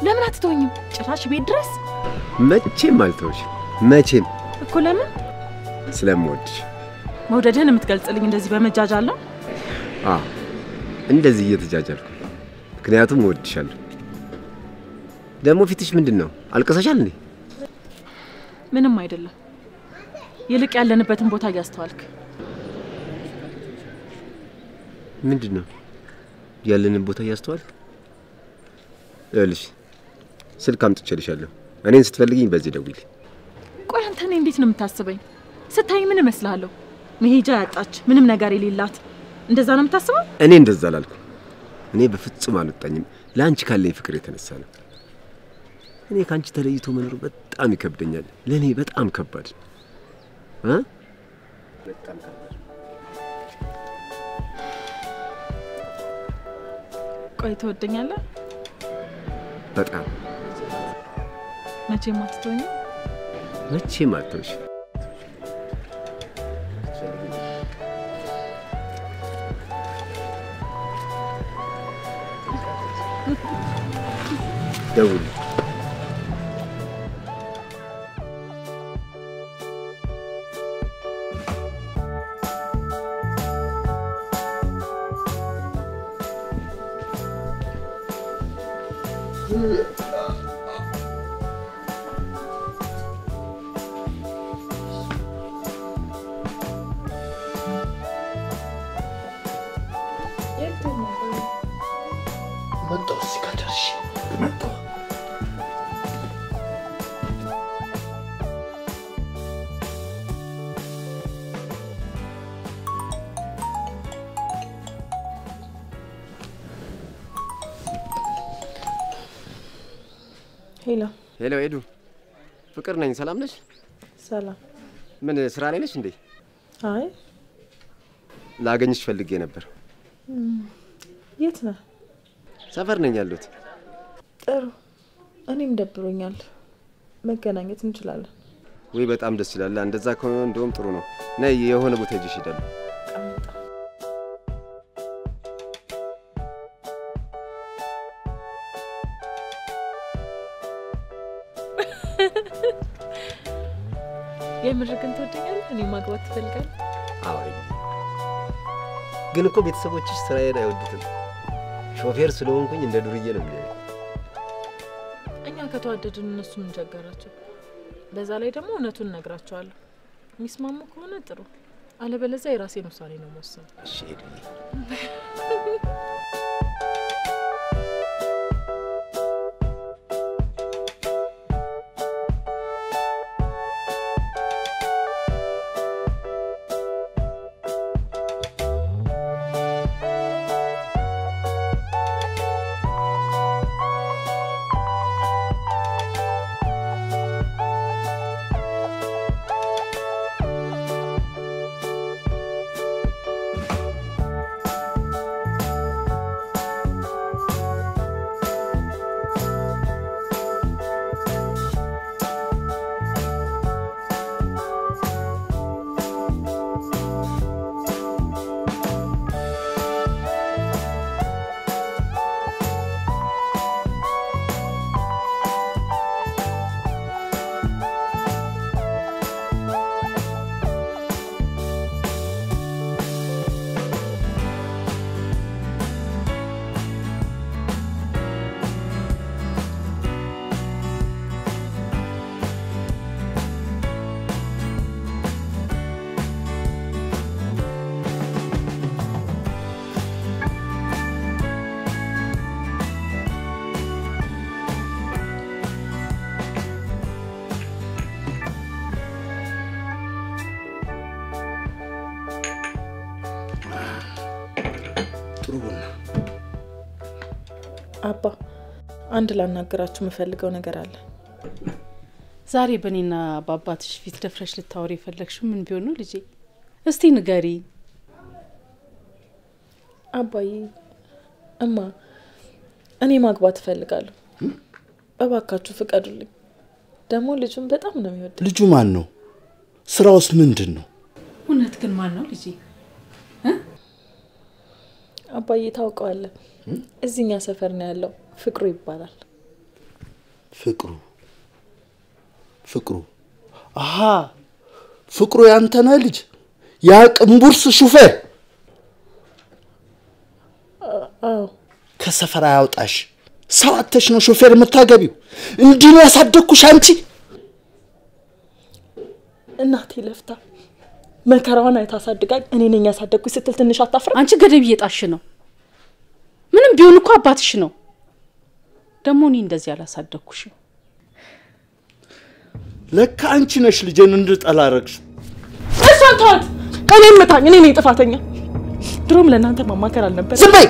ለምን አትተወኝም? ጭራሽ ቤት ድረስ መቼም አልተውሽም። መቼም እኮ ለምን ስለምወድሽ። መውደድህን የምትገልጽልኝ እንደዚህ በመጃጃል ነው? እንደዚህ እየተጃጃልኩ ምክንያቱም እወድሻለሁ። ደግሞ ፊትሽ ምንድን ነው? አልቅሰሻል እንዴ? ምንም አይደለም። ይልቅ ያለንበትን ቦታ እያስተዋልክ ምንድን ነው ያለንን ቦታ እያስተዋልክ? ይኸውልሽ ስልክ አምጥቼልሻለሁ። እኔን ስትፈልጊኝ በዚህ ደውይልኝ። ቆይ አንተ እኔ እንዴት ነው የምታስበኝ? ስታይ ምን እመስልሃለሁ? መሄጃ ያጣች ምንም ነገር የሌላት እንደዛ ነው የምታስበው? እኔ እንደዛ አላልኩም። እኔ በፍጹም አልወጣኝም። ለአንቺ ካለኝ ፍቅር የተነሳ ነው። እኔ ከአንቺ ተለይቶ መኖር በጣም ይከብደኛል። ለእኔ በጣም ከባድ እ በጣም ከባድ ቆይ ትወደኛለህ? በጣም መቼም አትተወኝም? መቼም አትተውሽ። ደውል። ነኝ። ሰላም ነሽ? ሰላም። ምን ስራ ላይ ነች እንዴ? አይ ላገኝሽ ፈልጌ ነበር። የት ነህ? ሰፈር ነኝ ያለሁት። ጥሩ። እኔም ደብሮኛል። መገናኘት እንችላለን። ወይ በጣም ደስ ይላል። እንደዛ ከሆነ እንደውም ጥሩ ነው። ነይ የሆነ ቦታ ይዤሽ እሄዳለሁ። ግን እኮ ቤተሰቦችሽ ስራዬን አይወዱትም። ሾፌር ስለሆንኩኝ እንደ ዱርዬ ነው የሚያዩ። እኛ ከተዋደድን እነሱ ምን ቸገራቸው? በዛ ላይ ደግሞ እውነቱን እነግራቸዋለሁ። የሚስማሙ ከሆነ ጥሩ፣ አለበለዚያ የራሴን ውሳኔ ነው መወሰን። እሺ *laughs* አባ አንድ ላናገራችሁ የምፈልገው ነገር አለ። ዛሬ በእኔና በአባትሽ ፊት ደፍረሽ ልታወሪ የፈለግሽው ምን ቢሆን ነው ልጄ? እስቲ ንገሪ። አባዬ፣ እማ፣ እኔ ማግባት እፈልጋለሁ። እባካችሁ ፍቀዱልኝ። ደግሞ ልጁን በጣም ነው የሚወድ። ልጁ ማን ነው? ስራውስ ምንድን ነው? እውነት ግን ማን ነው ልጄ? አባዬ ታውቀዋለህ፣ እዚህኛ ሰፈር ነው ያለው። ፍቅሩ ይባላል። ፍቅሩ ፍቅሩ አሀ ፍቅሩ ያንተነ ልጅ ያ ቅንቡርስ ሹፌር አዎ ከሰፈር አያውጣሽ። ሰው አተሽ ነው ሾፌር የምታገቢው። እንዲህ ነው ያሳደግኩሽ አንቺ። እናቴ ለፍታ መከራዋን አይታ አሳድጋኝ እኔ ነኝ ያሳደግኩኝ ስትል ትንሽ አታፍራ? አንቺ ገደብ እየጣሽ ነው። ምንም ቢሆን እኮ አባትሽ ነው። ደግሞ እኔ እንደዚህ አላሳደግኩሽም። ለካ አንቺ ነሽ ልጄን እንድጠላ አረግሽ። እሷን ተዋት። እኔ ምታኝ፣ እኔ ነኝ ጥፋተኛ። ድሮም ለእናንተ ማማከር አልነበረ። ዝም በይ።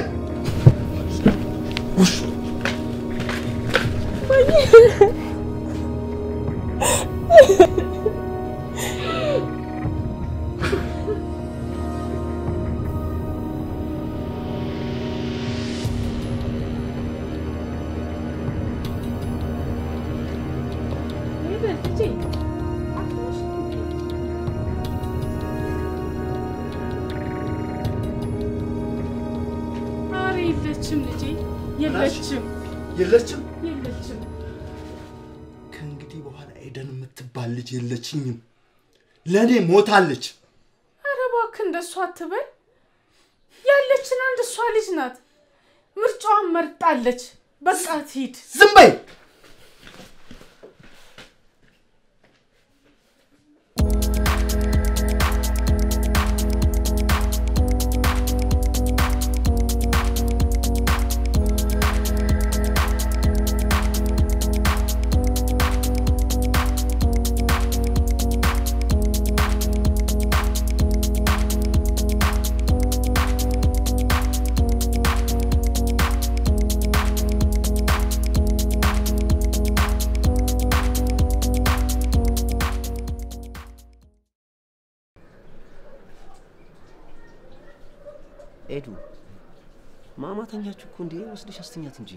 የለችም ልጄ፣ የለችም የለችም። የለችም። ከእንግዲህ በኋላ ኤደን የምትባል ልጅ የለችኝም። ለእኔ ሞታለች። ኧረ እባክህ እንደሷ አትበል። ያለችን አንድ እሷ ልጅ ናት። ምርጫዋን መርጣለች። በቃ ትሂድ። ዝም በይ። ማተኛች እኮ እንዴ ወስደሽ አስተኛት እንጂ።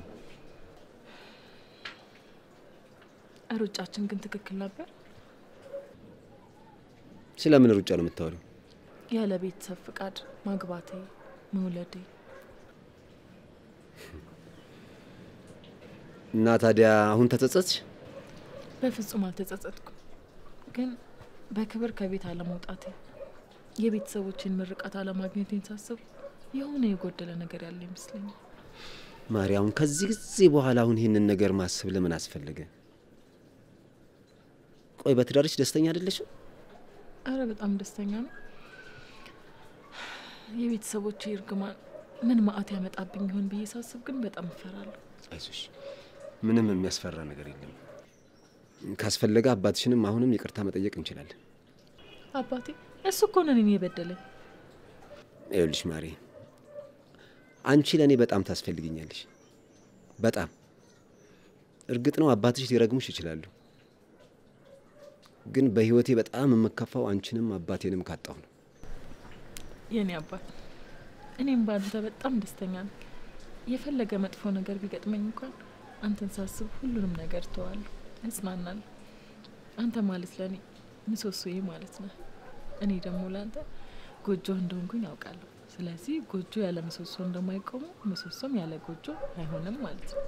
ሩጫችን ግን ትክክል ነበር። ስለምን ሩጫ ነው የምታወሪው? ያለ ቤተሰብ ፍቃድ ማግባቴ፣ መውለዴ እና ታዲያ አሁን ተጸጸትሽ? በፍጹም አልተጸጸትኩም። ግን በክብር ከቤት አለመውጣቴ፣ የቤተሰቦችን ምርቃት አለማግኘቴን ሳስብ የሆነ የጎደለ ነገር ያለ ይመስለኛል። ማሪ፣ አሁን ከዚህ ጊዜ በኋላ አሁን ይህንን ነገር ማሰብ ለምን አስፈለገ? ቆይ በትዳርሽ ደስተኛ አይደለሽም? አረ በጣም ደስተኛ ነው። የቤተሰቦች እርግማን ምን መዓት ያመጣብኝ ይሆን ብዬ ሳስብ ግን በጣም እፈራለሁ። አይዞሽ፣ ምንም የሚያስፈራ ነገር የለም። ካስፈለገ አባትሽንም አሁንም ይቅርታ መጠየቅ እንችላለን። አባቴ እሱ እኮ ነው እኔን የበደለኝ። ይኸውልሽ ማሪ፣ አንቺ ለእኔ በጣም ታስፈልግኛለሽ። በጣም እርግጥ ነው አባትሽ ሊረግሙሽ ይችላሉ። ግን በህይወቴ በጣም የምከፋው አንቺንም አባቴንም ካጣሁ ነው። የኔ አባት፣ እኔም በአንተ በጣም ደስተኛ ነኝ። የፈለገ መጥፎ ነገር ቢገጥመኝ እንኳን አንተን ሳስብ ሁሉንም ነገር ተዋለሁ፣ እጽናናለሁ። አንተ ማለት ለእኔ ምሰሶዬ ማለት ነህ። እኔ ደግሞ ለአንተ ጎጆ እንደሆንኩኝ ያውቃለሁ። ስለዚህ ጎጆ ያለ ምሰሶ እንደማይቆሙ ምሰሶም ያለ ጎጆ አይሆንም ማለት ነው።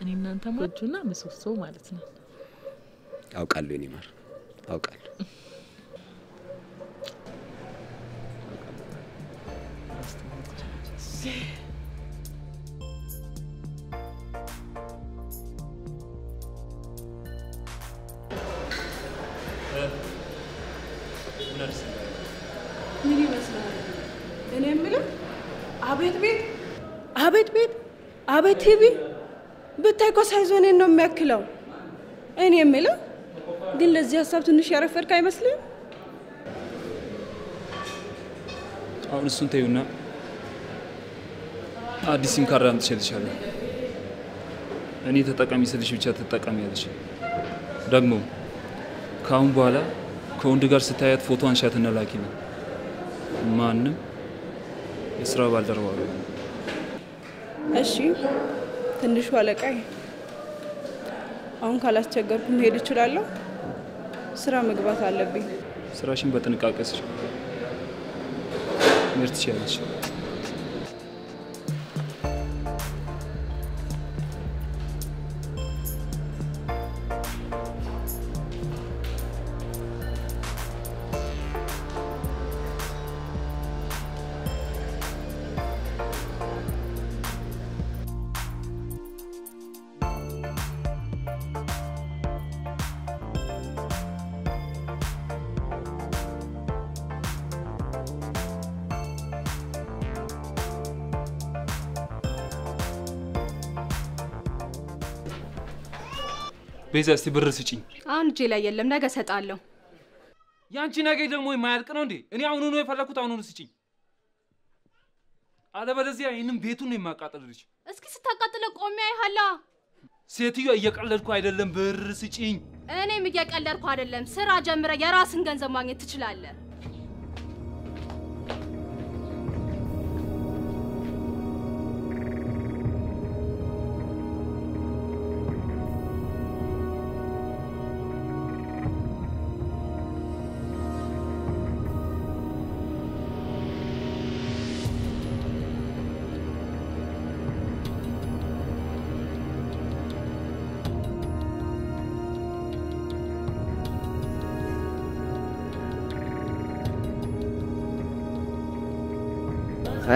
እኔ እናንተ ጎጆና ምሰሶ ማለት ነው። አውቃለሁ የኔ ማር፣ አውቃለሁ። ምን አቤት ቤት አቤት ቤት አቤት ቲቪ ብታይ እኮ ሳይዞ እኔን ነው የሚያክለው። እኔ የምልህ ግን ለዚህ ሀሳብ ትንሽ ያረፈድክ አይመስልም? አሁን እሱን ተይውና አዲስ ሲም ካርድ አምጥቼልሻለሁ። እኔ ተጠቃሚ ስልሽ ብቻ ትጠቀሚ ያለሽ። ደግሞ ከአሁን በኋላ ከወንድ ጋር ስታያት ፎቶ አንሻትና ላኪ ነው። ማንም የስራ ባልደረባ ነው። እሺ ትንሹ አለቃይ፣ አሁን ካላስቸገርኩ መሄድ እችላለሁ? ስራ መግባት አለብኝ። ስራሽን በጥንቃቄ ስሪ። መሄድ ትችያለሽ። ቤዛ፣ እስቲ ብር ስጪኝ። አሁን እጄ ላይ የለም፣ ነገ እሰጣለሁ። ያንቺ ነገ ደግሞ የማያልቅ ነው እንዴ? እኔ አሁኑኑ የፈለኩት አሁኑኑ ስጪኝ። አለበለዚያ ይህንም ቤቱን ነው የማቃጠልልሽ። እስኪ ስታቃጥለው ቆሜ አይሃላ። ሴትዮዋ እየቀለድኩ አይደለም፣ ብር ስጪኝ። እኔም እየቀለድኩ አይደለም። ስራ ጀምረ የራስን ገንዘብ ማግኘት ትችላለህ።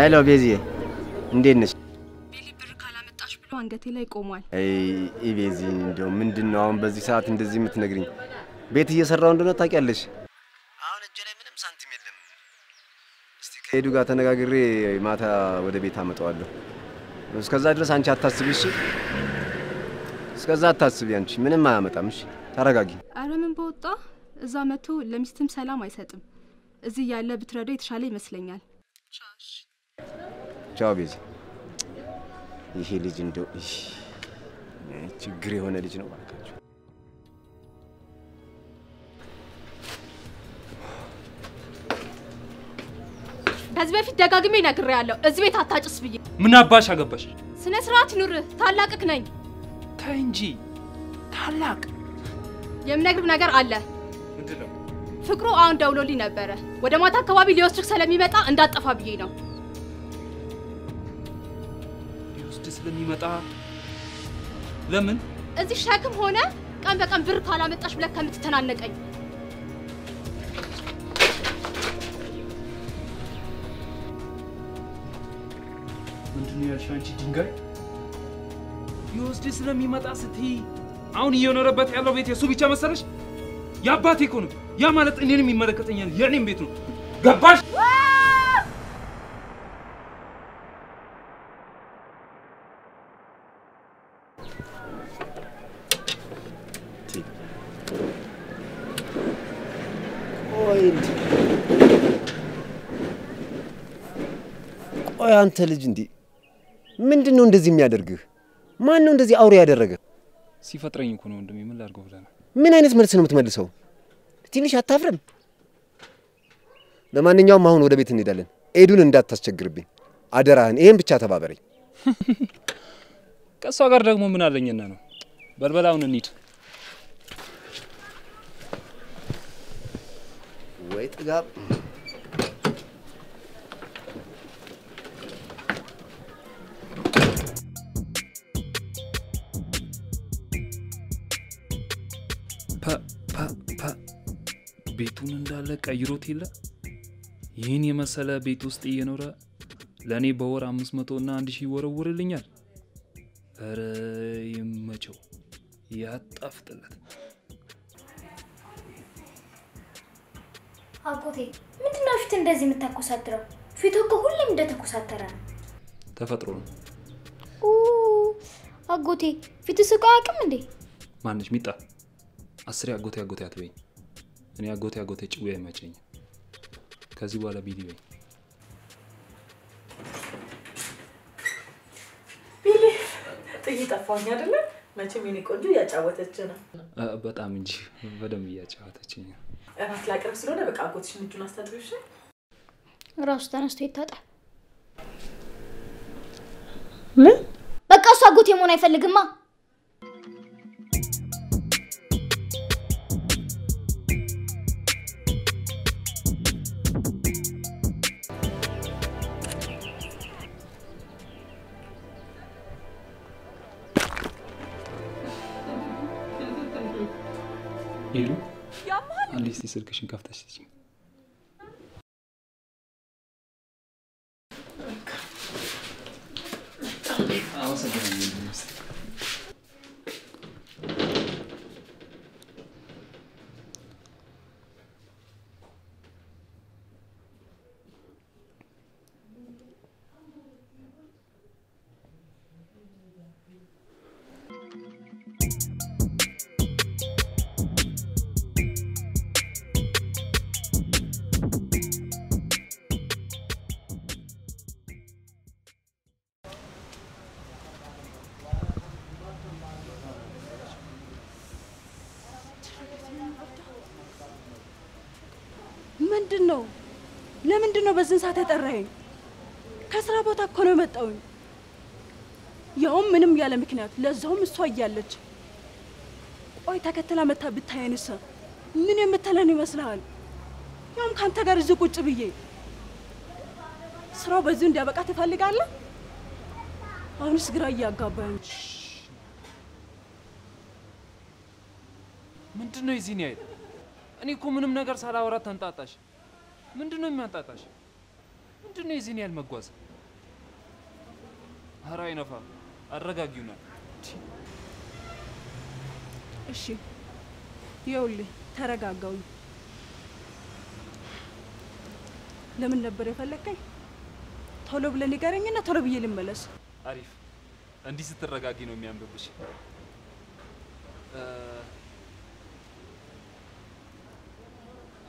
Hello ቤዚዬ፣ እንዴት ነሽ? ብሎ አንገቴ ላይ ቆሟል። አይ ቤዚ፣ እንደው ምንድን ነው አሁን በዚህ ሰዓት እንደዚህ የምትነግሪኝ? ቤት እየሰራው እንደሆነ ታውቂያለሽ። አሁን እጄ ላይ ምንም ሳንቲም የለም። እስቲ ከኤዱ ጋር ተነጋግሬ ማታ ወደ ቤት አመጣዋለሁ። እስከዛ ድረስ አንቺ አታስቢ እሺ? እስከዛ አታስቢ አንቺ፣ ምንም አያመጣም። እሺ ተረጋጊ። አረ ምን በወጣ እዛ መጥቶ ለሚስትም ሰላም አይሰጥም። እዚህ ያለ ብትረዳው የተሻለ ይመስለኛል። ቻው ቤዚ። ይሄ ልጅ እንደው ችግር የሆነ ልጅ ነው እባካችሁ። ከዚህ በፊት ደጋግሜ ነግሬያለሁ፣ እዚህ ቤት አታጭስ ብዬ። ምን አባሽ አገባሽ? ስነ ስርዓት ይኑርህ፣ ታላቅክ ነኝ። ተይ እንጂ ታላቅ የምነግርህ ነገር አለ። ምንድን ነው? ፍቅሩ አሁን ደውሎልኝ ነበረ። ወደ ማታ አካባቢ ሊወስድክ ስለሚመጣ እንዳጠፋ ብዬ ነው። ስለሚመጣ ለምን? እዚህ ሸክም ሆነ ቀን በቀን ብር ካላመጣሽ ብለህ ከምትተናነቀኝ ምንድን ነው ያልሽው አንቺ ድንጋይ? ሊወስድ ስለሚመጣ ስትይ አሁን እየኖረበት ያለው ቤት የእሱ ብቻ መሰለሽ? የአባቴ እኮ ነው። ያ ማለት እኔንም ይመለከተኛል። የእኔም ቤት ነው። ገባሽ? ቆይ እንዲ ቆይ አንተ ልጅ እንዲ ምንድን ነው እንደዚህ የሚያደርግህ? ማን ነው እንደዚህ አውሬ ያደረገ? ሲፈጥረኝ እኮ ነው ወንድሜ። ምን ላድርገው ብለህ ነው? ምን አይነት መልስ ነው የምትመልሰው? ትንሽ አታፍርም? ለማንኛውም አሁን ወደ ቤት እንሄዳለን። ኤዱን እንዳታስቸግርብኝ አደራህን። ይሄን ብቻ ተባበረኝ። ከእሷ ጋር ደግሞ ምን አለኝና ነው? በልበላውን እንሂድ። ወይ ጥጋብ! ቤቱን እንዳለ ቀይሮት የለ ይህን የመሰለ ቤት ውስጥ እየኖረ ለእኔ በወር አምስት መቶ እና አንድ ሺህ ይወረውርልኛል። ኧረ ይመቸው፣ ያጣፍጥለት። አጎቴ ምንድነው ፊት እንደዚህ የምታኮሳትረው? ፊቱ እኮ ሁሌም እንደተኮሳተረ ነው። ተፈጥሮ ነው። አጎቴ ፊቱ ስቆ አያውቅም እንዴ? ማነች ሚጣ? አስሬ አጎቴ አጎቴ አትበኝ። እኔ አጎቴ አጎቴ ጭዌ አይመቸኝም። ከዚህ በኋላ ቢሊ በኝ። ቢሊ ጥይ ጠፋኝ አይደለ? መቼም የኔ ቆንጆ እያጫወተች ነው። እ፣ በጣም እንጂ በደንብ እያጫወተችኝ ነው። እራት ላቅርብ ስለሆነ በቃ አጎትሽን እጁን አስታጥቢሽ። ራሱ ተነስቶ ይታጣል። ምን? በቃ እሱ አጎቴ መሆን አይፈልግማ። እስቲ ስልክሽን ከፍተሽ ስጪኝ። በዚህን ሰዓት የጠራኸኝ? ከስራ ቦታ እኮ ነው የመጣሁኝ። ያውም ምንም ያለ ምክንያት፣ ለዛውም እሷ እያለች። ቆይ ተከትላ መታ ብታየንስ ምን የምትለን ይመስልሃል? ያውም ከአንተ ጋር እዚህ ቁጭ ብዬ ስራው በዚሁ እንዲያበቃ ትፈልጋለህ? አሁንስ ግራ እያጋባኝ። ምንድን ነው የዚህን ያህል? እኔ እኮ ምንም ነገር ሳላወራት ተንጣጣሽ። ምንድን ነው የሚያንጣጣሽ? ምንድን ነው የዚህን ያህል መጓዝ? ኧረ አይነፋ፣ አረጋጊውና እሺ ይኸውልህ፣ ተረጋጋውኝ። ለምን ነበር የፈለግከኝ? ቶሎ ብለህ ንገረኝና ቶሎ ብዬ ልመለስ። አሪፍ። እንዲህ ስትረጋጊ ነው የሚያምርብሽ።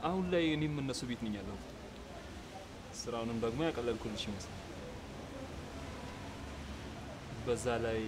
አሁን ላይ እኔም እነሱ ቤት ነኝ ያለሁት። ስራውንም ደግሞ ያቀለልኩልሽ ይመስላል። በዛ ላይ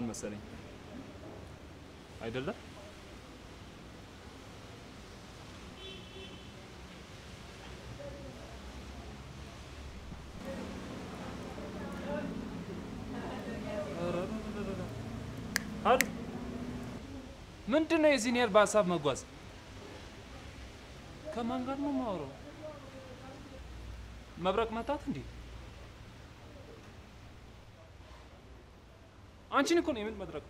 የተግባባን መሰለኝ አይደለም? አሉ ምንድን ነው የዚህን ያህል በሀሳብ መጓዝ? ከማን ጋር ነው የማወራው? መብረቅ መታት እንዴ? አንቺን እኮ ነው የምን መድረቅ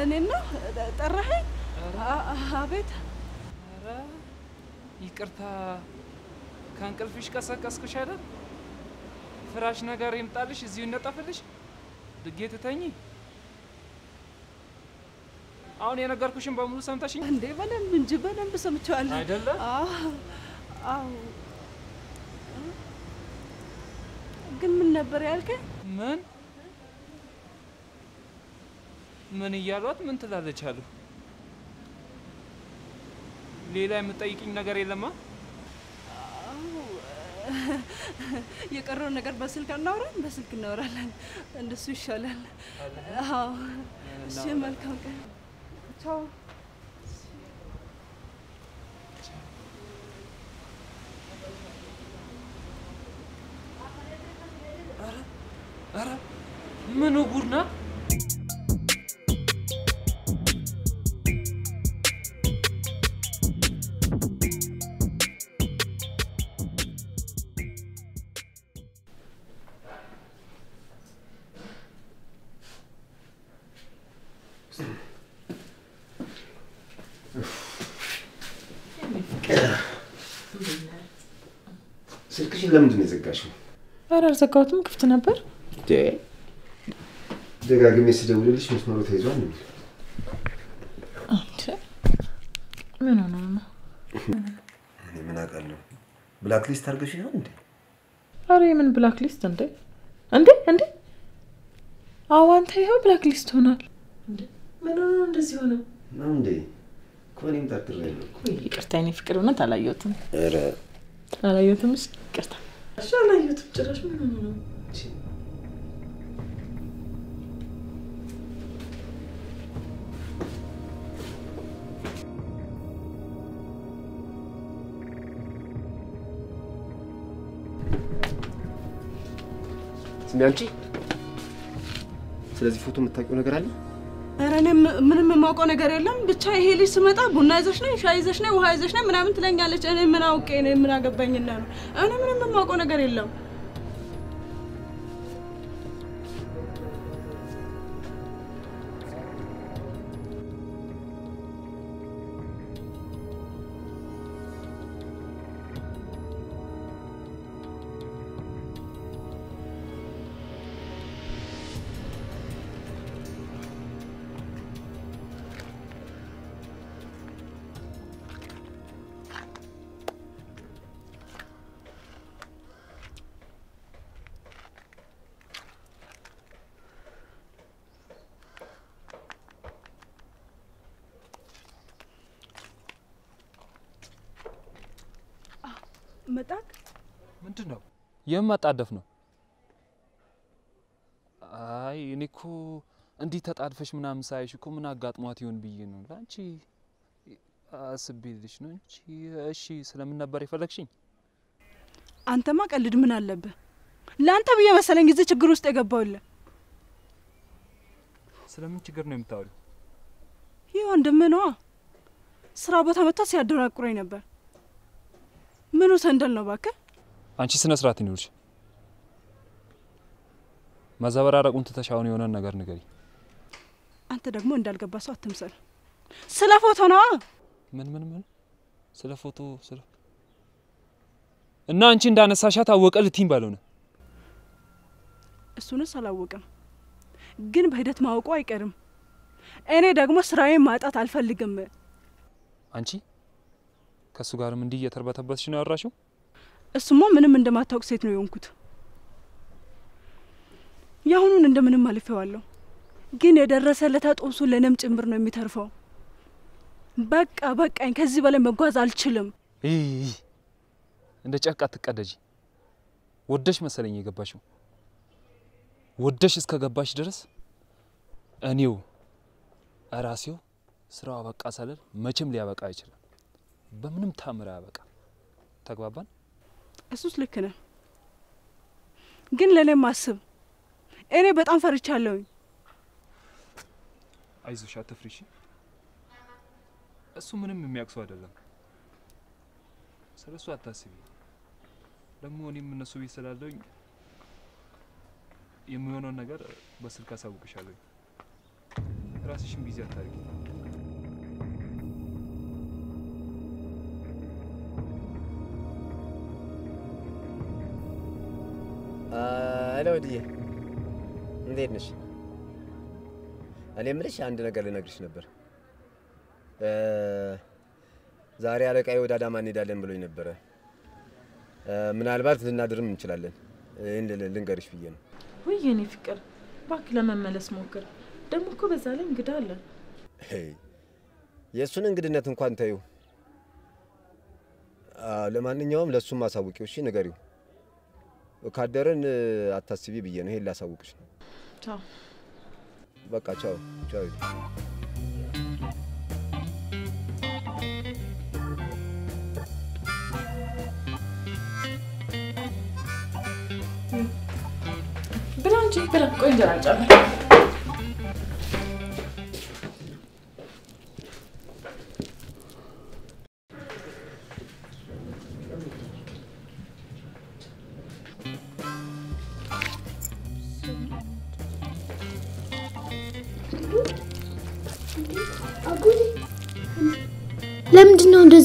እኔን ነው ጠራኸኝ? አቤት። ኧረ ይቅርታ፣ ከእንቅልፍሽ ቀሰቀስኩሽ አይደል? ፍራሽ ነገር ይምጣልሽ፣ እዚሁ ይነጠፍልሽ፣ ድጌ ትተኝ። አሁን የነገርኩሽን በሙሉ ሰምተሽኝ እንዴ? በደንብ እንጂ በደንብ ሰምቼዋለሁ። አይደለ? አዎ አዎ። ግን ምን ነበር ያልከኝ? ምን ምን እያሏት ምን ትላለች አሉ። ሌላ የምትጠይቅኝ ነገር የለማ? የቀረውን ነገር በስልክ እናውራን፣ በስልክ እናወራለን። እንደሱ ይሻላል። አዎ። እሺ፣ መልካም ቀን። ቻው። ኧረ ምኑ ጉድ ናት? ስልክሽን ለምንድን ነው የዘጋሽው? ኧረ አልዘጋሁትም፣ ክፍት ነበር። ደጋግሜ ስደውልልሽ መስመሩ ተይዟል ነው አንተ ምን ሆነ ነው? እኔ ምን አውቃለሁ? blacklist አድርገሽ ይሆን እንዴ? ኧረ የምን blacklist እንዴ? እንዴ እንዴ? አዎ አንተ ይኸው blacklist ሆኗል። ምን ሆነ እንደዚህ ሆነ? ነው እንዴ? እኮ እኔም ጠርጥሬያለሁ። ይቅርታ የኔ ፍቅር፣ እውነት አላየሁትም ኧረ አላየሁትም። ይቅርታ። እሺ አላየሁትም ጭራሽ። ምን ሆነ ነው? ስሚ አንቺ፣ ስለዚህ ፎቶ የምታውቂው ነገር አለ? ኧረ እኔ ምንም የማውቀው ነገር የለም። ብቻ ይሄ ልጅ ስመጣ ቡና ይዘሽ ነይ፣ ሻይ ይዘሽ ነይ፣ ውሃ ይዘሽ ነይ ምናምን ትለኛለች። እኔ ምን አውቄ እኔ ምን ነው? እኔ ምንም የማውቀው ነገር የለም። የማጣደፍ ነው? አይ እኔ እኮ እንዲህ ተጣድፈሽ ምናምን ሳይሽ እኮ ምን አጋጥሟት ይሆን ብዬ ነው ለአንቺ አስቤልሽ ነው እንጂ። እሺ ስለምን ነበር የፈለግሽኝ? አንተማ ቀልድ ምን አለብህ? ለአንተ ብዬ መሰለኝ ጊዜ ችግር ውስጥ የገባውልህ። ስለምን ችግር ነው የምታወሪው? ይህ ወንድምህ ነዋ። ስራ ቦታ መጥቶ ሲያደናቁረኝ ነበር። ምኑ ሰንደል ነው እባክህ? አንቺ ስነ ስርዓት ይኑርሽ። መዘበራረቁን ትተሽ አሁን የሆነን ነገር ንገሪ። አንተ ደግሞ እንዳልገባ ሰው አትምሰል። ስለ ፎቶ ነዋ። ምን ምን ምን? ስለ ፎቶ ስለ እና አንቺ እንዳነሳሻት አወቀ ልትይኝ ባልሆነ እሱንስ አላወቅም፣ ግን በሂደት ማወቁ አይቀርም። እኔ ደግሞ ስራዬን ማጣት አልፈልግም። አንቺ ከእሱ ጋርም እንዲህ እየተርበተበትሽ ነው ያወራሽው? እሱማ ምንም እንደማታውቅ ሴት ነው የሆንኩት። የአሁኑን እንደምንም አልፌዋለሁ፣ ግን የደረሰለታ ጦሱ ለእኔም ጭምር ነው የሚተርፈው። በቃ በቃኝ። ከዚህ በላይ መጓዝ አልችልም። እንደ ጨርቅ አትቀደጂ። ወደሽ መሰለኝ የገባሽው። ወደሽ እስከ ገባሽ ድረስ እኔው እራሴው ስራው አበቃ ሳልል መቼም ሊያበቃ አይችልም። በምንም ታምር አያበቃ። ተግባባን? እሱስ ልክ ነህ፣ ግን ለእኔም አስብ። እኔ በጣም ፈርቻለሁኝ። አይዞሽ፣ አትፍሪ። እሺ? እሱ ምንም የሚያቅሱ አይደለም። ስለ እሱ አታስቢ። ደግሞ እኔም እነሱ ቤት ስላለሁኝ የሚሆነውን ነገር በስልክ አሳውቅሻለሁ። ራስሽን busy አታርጊ። Hello ውድዬ፣ እንዴት ነሽ? እኔ የምልሽ አንድ ነገር ልነግርሽ ነበር። ዛሬ አለቃዬ ወደ አዳማ እንሄዳለን ብሎኝ ነበረ። ምናልባት ልናድርም እንችላለን። ይህን ልንገርሽ ብዬ ነው። ውይ የኔ ፍቅር እባክህ ለመመለስ ሞክር። ደግሞ እኮ በዛ ላይ እንግዳ አለ። የእሱን እንግድነት እንኳን ተዩ። ለማንኛውም ለእሱም አሳውቂው፣ እሺ? ንገሪው። ካደረን አታስቢ ብዬ ነው። ይሄን ላሳውቅሽ ነው። ቻው። በቃ ቻው ቻው። ብላ እንጂ ብላ። ቆይ እንጀራ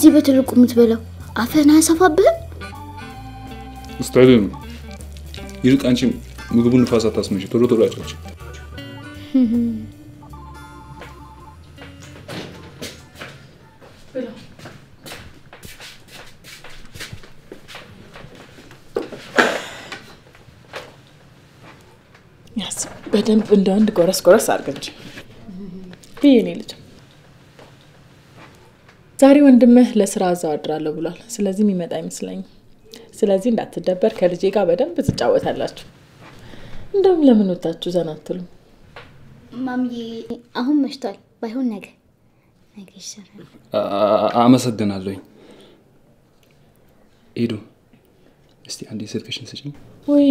እንደዚህ በትልቁ የምትበላው? አፍህን አያሰፋብህም? Style ነው። ይልቅ አንቺ ምግቡን ንፋስ አታስመሽ፣ ቶሎ ቶሎ ያስ በደንብ እንደ አንድ ጎረስ ጎረስ አድርግ እንጂ የኔ ልጅ ዛሬ ወንድምህ ለስራ እዛው አድራለሁ ብሏል። ስለዚህ የሚመጣ አይመስለኝም። ስለዚህ እንዳትደበር ከልጄ ጋር በደንብ ትጫወታላችሁ። እንደውም ለምን ወጣችሁ ዘና አትሉም? ማምዬ አሁን መሽቷል። ባይሆን ነገ ነገ ይሻላል። አመሰግናለሁኝ። ሄዱ እስቲ አንዴ ስልክሽን ስጭኝ። ወይ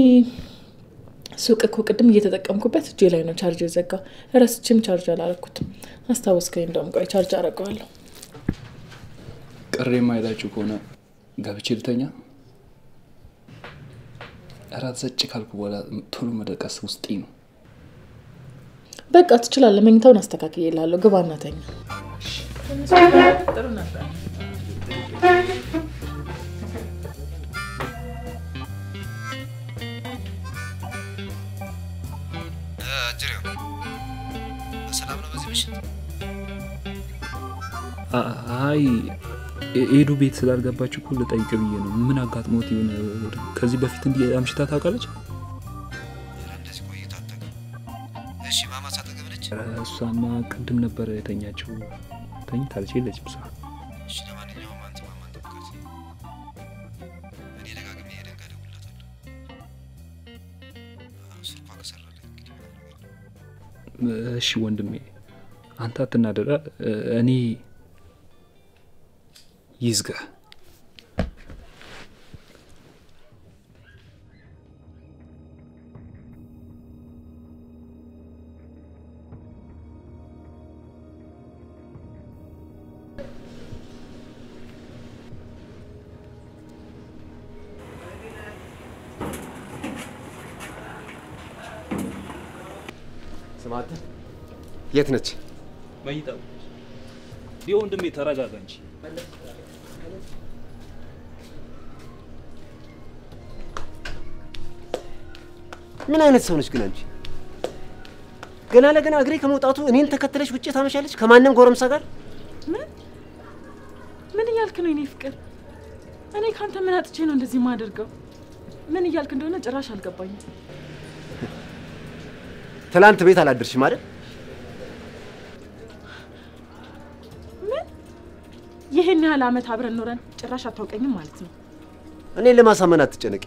ሱቅ እኮ ቅድም እየተጠቀምኩበት እጄ ላይ ነው ቻርጅ የዘጋው። ረስችም ቻርጅ አላረኩትም። አስታወስከኝ። እንደውም ቆይ ቻርጅ አረገዋለሁ። ቅር የማይላችሁ ከሆነ ገብቼ ልተኛ። እራት ዘጭ ካልኩ በኋላ ቶሎ መደቀስ ውስጤ ነው። በቃ ትችላለህ። መኝታውን አስተካክዬ እልሃለሁ። ግባና ተኛ። ጥሩ ነበር።? አይ ኤዱ ቤት ስላልገባች እኮ ልጠይቅ ብዬ ነው። ምን አጋጥሞት ይሆን? ከዚህ በፊት እንዲህ አምሽታ ታውቃለች? እሷማ ቅድም ነበረ የተኛችው። ተኝታለች፣ የለችም እሷ። እሺ ለማንኛውም አንተ ማማን ጠብቃት። ይዝጋ የት ነች? መኝታ ወንድሜ ተረጋጋ እንጂ ምን አይነት ሰው ነች ግን አንቺ? ገና ለገና እግሬ ከመውጣቱ እኔን ተከተለች ውጭ ታመሻለች ከማንም ጎረምሳ ጋር። ምን ምን እያልክ ነው የኔ ፍቅር? እኔ ካንተ ምን አጥቼ ነው እንደዚህ የማደርገው? ምን እያልክ እንደሆነ ጭራሽ አልገባኝም። ትላንት ቤት አላደርሽም አይደል? ምን ይህን ያህል አመት አብረን ኖረን ጭራሽ አታውቀኝም ማለት ነው? እኔን ለማሳመን አትጨነቂ።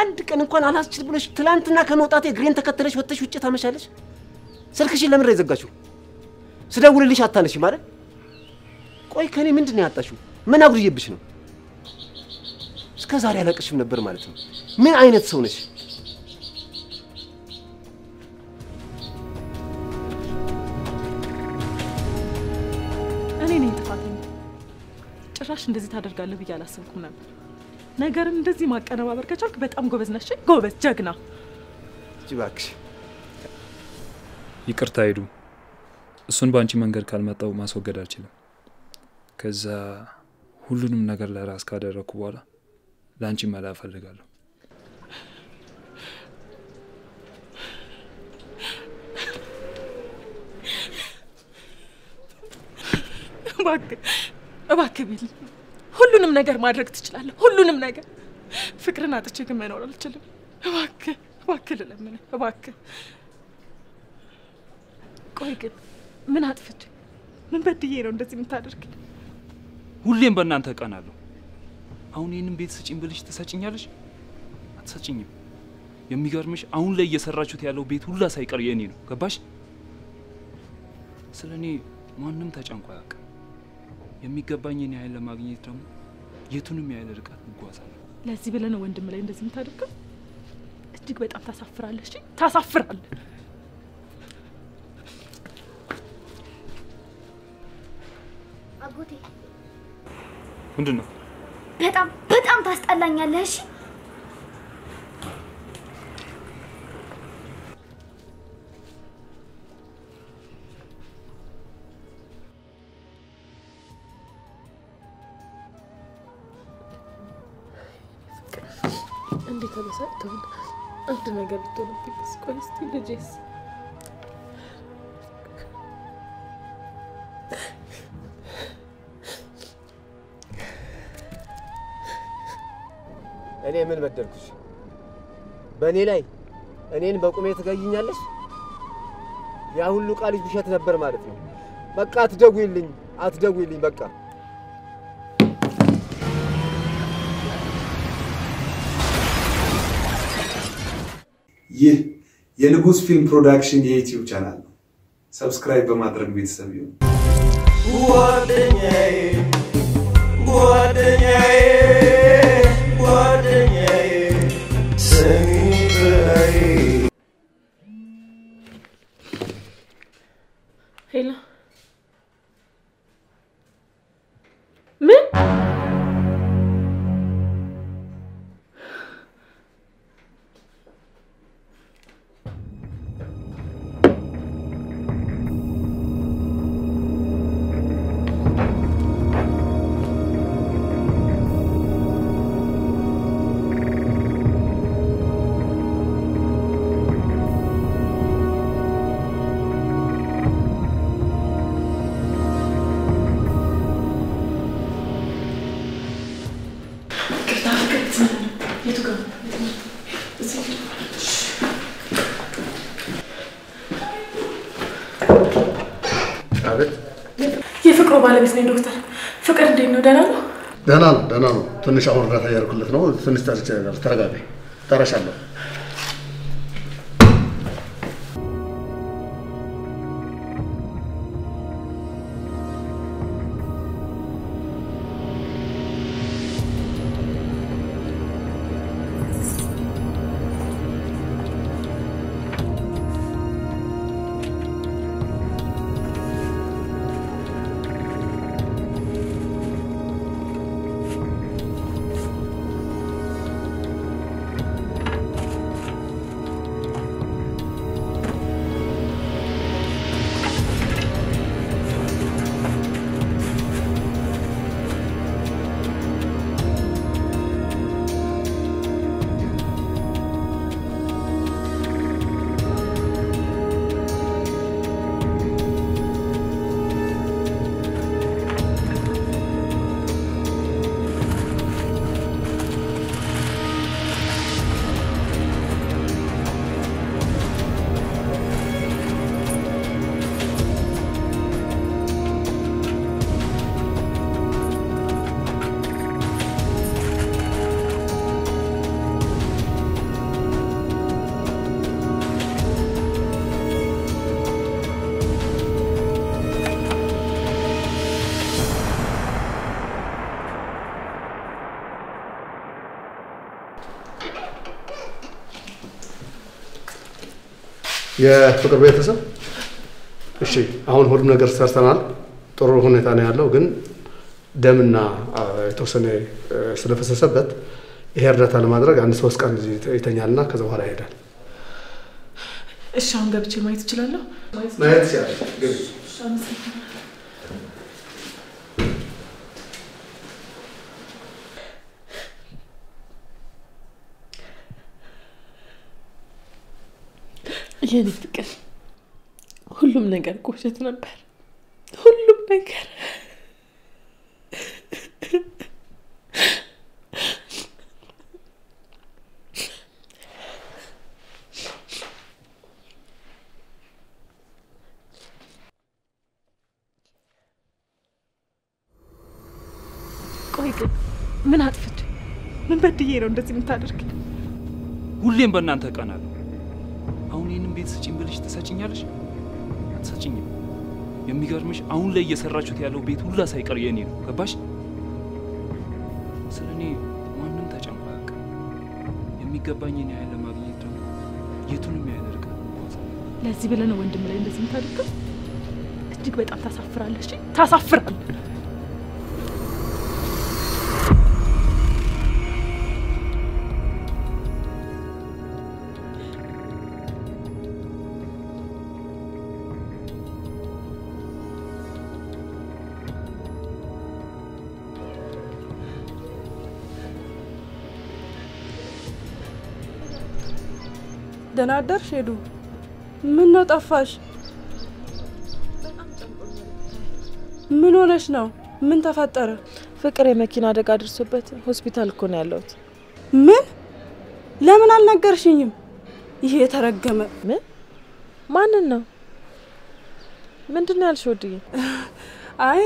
አንድ ቀን እንኳን አላስችል ብሎሽ ትላንትና ከመውጣቴ እግሬን ተከተለሽ ወጥተሽ ውጭ ታመሻለሽ። ስልክሽን ለምን የዘጋሽው? ስደውልልሽ አታነሽ ማለት ቆይ ከኔ ምንድን ነው ያጣሽው? ምን አጉድዬብሽ ነው? እስከ ዛሬ አላቅሽም ነበር ማለት ነው። ምን አይነት ሰው ነሽ? እኔ ነኝ ጥፋተኛ። ጭራሽ እንደዚህ ታደርጋለህ ብዬ አላሰብኩም ነበር። ነገርን እንደዚህ ማቀነባበር ከቻልክ በጣም ጎበዝ ነሽ። ጎበዝ ጀግና። እጅ እባክሽ ይቅርታ ሄዱ። እሱን በአንቺ መንገድ ካልመጣው ማስወገድ አልችልም። ከዛ ሁሉንም ነገር ለራስ ካደረግኩ በኋላ ለአንቺ መላ እፈልጋለሁ። እባክህ እባክህ ቢል ሁሉንም ነገር ማድረግ ትችላለህ። ሁሉንም ነገር ፍቅርን አጥቼ ግን መኖር አልችልም። እባክህ እባክህ ልለምንህ እባክህ። ቆይ ግን ምን አጥፍቼ ምን በድዬ ነው እንደዚህ የምታደርግ? ሁሌም በእናንተ እቀናለሁ። አሁን ይህንን ቤት ስጪኝ ብልሽ ትሰጭኛለሽ? አትሰጭኝም። የሚገርምሽ አሁን ላይ እየሰራችሁት ያለው ቤት ሁላ ሳይቀር የእኔ ነው። ገባሽ? ስለ እኔ ማንም ተጨንቆ አያውቅም። የሚገባኝን ያህል ለማግኘት ደግሞ የቱንም ያህል ርቀት እጓዛለሁ። ለዚህ ብለህ ነው ወንድም ላይ እንደዚህ የምታደርገው? እጅግ በጣም ታሳፍራለህ። እሺ ታሳፍራለህ። አጎቴ ምንድን ነው? በጣም በጣም ታስጠላኛለህ። እሺ ነገር ብትሆንብኝ ቆይ እስኪ ልጄስ እኔ ምን በደልኩሽ? በእኔ ላይ እኔን በቁሜ ትገይኛለሽ? ያ ሁሉ ቃልሽ ውሸት ነበር ማለት ነው። በቃ አትደውይልኝ፣ አትደውይልኝ በቃ ይህ የንጉስ Film Production የ YouTube channel ነው። subscribe በማድረግ ቤተሰብ ጓደኛዬ ጓደኛዬ ጓደኛዬ ባለቤት ነኝ ዶክተር። ፍቅር እንዴት ነው? ደህና ነው? ደህና ነው፣ ደህና ነው። ትንሽ አሁን እርዳታ እያደረኩለት ነው። ትንሽ ተረጋጋ፣ ጠረሻለሁ። የፍቅር ቤተሰብ እሺ፣ አሁን ሁሉም ነገር ሰርተናል። ጥሩ ሁኔታ ነው ያለው። ግን ደምና የተወሰነ ስለፈሰሰበት ይሄ እርዳታ ለማድረግ አንድ ሶስት ቀን ይተኛልና ከዛ በኋላ ይሄዳል። እሺ አሁን ገብቼ ማየት እችላለሁ? ማየት ይችላል። ግቢ። እሺ፣ አመሰግናለሁ። የኔ ፍቅር ሁሉም ነገር ውሸት ነበር። ሁሉም ነገር ቆይ ምን አጥፍቼ ምን በድዬ ነው እንደዚህ የምታደርግ? ሁሌም በእናንተ እቀናለሁ። አሁን ይህንን ቤት ስጭኝ ብልሽ ትሰጭኛለሽ? አትሰጭኝም። የሚገርምሽ አሁን ላይ እየሰራችሁት ያለው ቤት ሁላ ሳይቀር የእኔ ነው። ገባሽ? ስለ እኔ ማንም ተጨንቆ አያውቅም። የሚገባኝን ያህል ለማግኘት ደግሞ የቱንም ያህል ለዚህ ብለህ ነው ወንድም ላይ እንደዚህ የምታደርገው? እጅግ በጣም ታሳፍራለህ። እሺ ታሳፍራለህ። ደህና አደርሽ ሄዱ? ምን ነው ጠፋሽ? ምን ሆነሽ ነው? ምን ተፈጠረ? ፍቅር የመኪና አደጋ ደርሶበት ሆስፒታል እኮ ነው ያለሁት። ምን? ለምን አልነገርሽኝም? ይሄ የተረገመ ምን? ማንን ነው? ምንድን ነው ያልሽው? ወድዬ አይ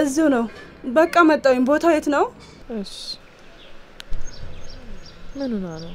እዚሁ ነው። በቃ መጣሁኝ። ቦታው የት ነው? እሺ ምን ሆና ነው?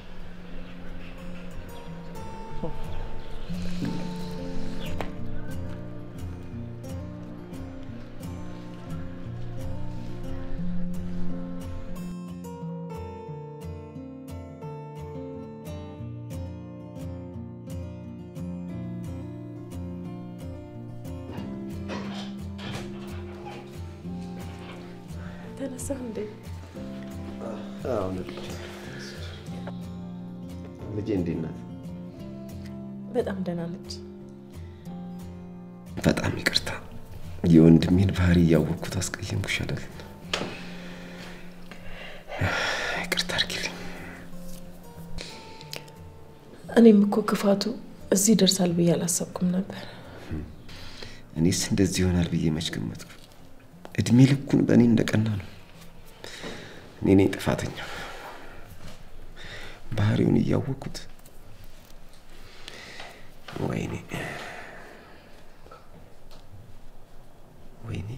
እኔም እኮ ክፋቱ እዚህ ይደርሳል ብዬ አላሰብኩም ነበር። እኔስ እንደዚህ ይሆናል ብዬ መች ገመትኩ? እድሜ ልኩን በእኔ እንደቀና ነው። እኔ ነኝ ጥፋተኛ። ባህሪውን እያወቅኩት ወይኔ ወይኔ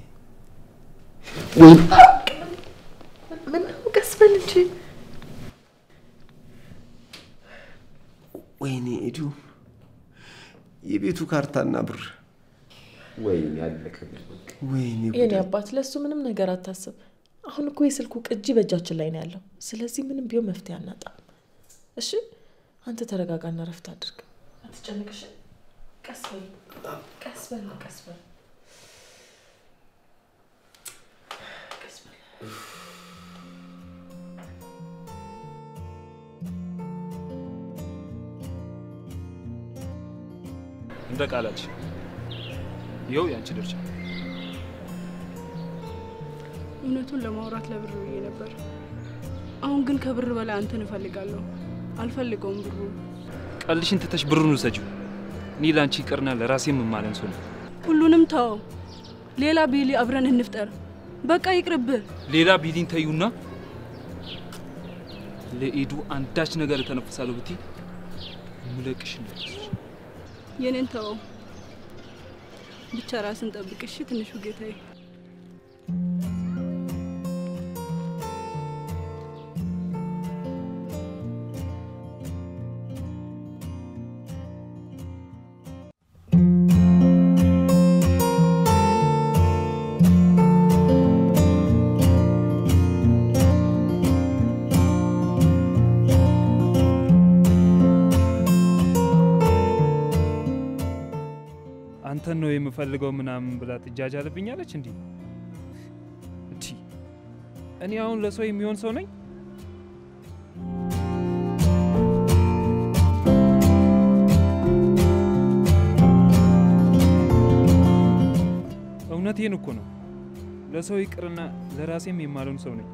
ወይኔ ምን ቀስ በል እንጂ ወይኔ ኤዱ የቤቱ ካርታና ብር ወይኔ አለቀብኝ። ወይኔ የኔ አባት ለእሱ ምንም ነገር አታስብ። አሁን እኮ የስልኩ ቅጂ በእጃችን ላይ ነው ያለው። ስለዚህ ምንም ቢሆን መፍትሄ አናጣም። እሺ አንተ ተረጋጋና ረፍት አድርግ። አትጨነቅሽ። ቀስ በል ቀስ በል ቀስ በል ቀስ በል። እንደ ቃላች ይኸው ያንቺ ድርሻ። እውነቱን ለማውራት ለብር ብዬ ነበር። አሁን ግን ከብር በላይ አንተን እፈልጋለሁ። አልፈልገውም ብሩ። ቀልሽን ትተሽ ብሩን ውሰጂው። እኔ ለአንቺ ይቅርና ለራሴ የምማለን ሰው ነኝ። ሁሉንም ተወው። ሌላ ቤሊ አብረን እንፍጠር። በቃ ይቅርብህ። ሌላ ቢሊን ተዩና ለኤዱ አንዳች ነገር እተነፍሳለሁ ብትይ ምለቅሽ እንዳይመስልሽ። የኔን ተወው። ብቻ ራስን ጠብቅ እሺ፣ ትንሹ ጌታዬ። የምፈልገው ምናምን ብላ ትጃጃልብኛለች። እንዲህ እቺ እኔ አሁን ለሰው የሚሆን ሰው ነኝ? እውነቴን እኮ ነው። ለሰው ይቅርና ለራሴም የማለውን ሰው ነኝ።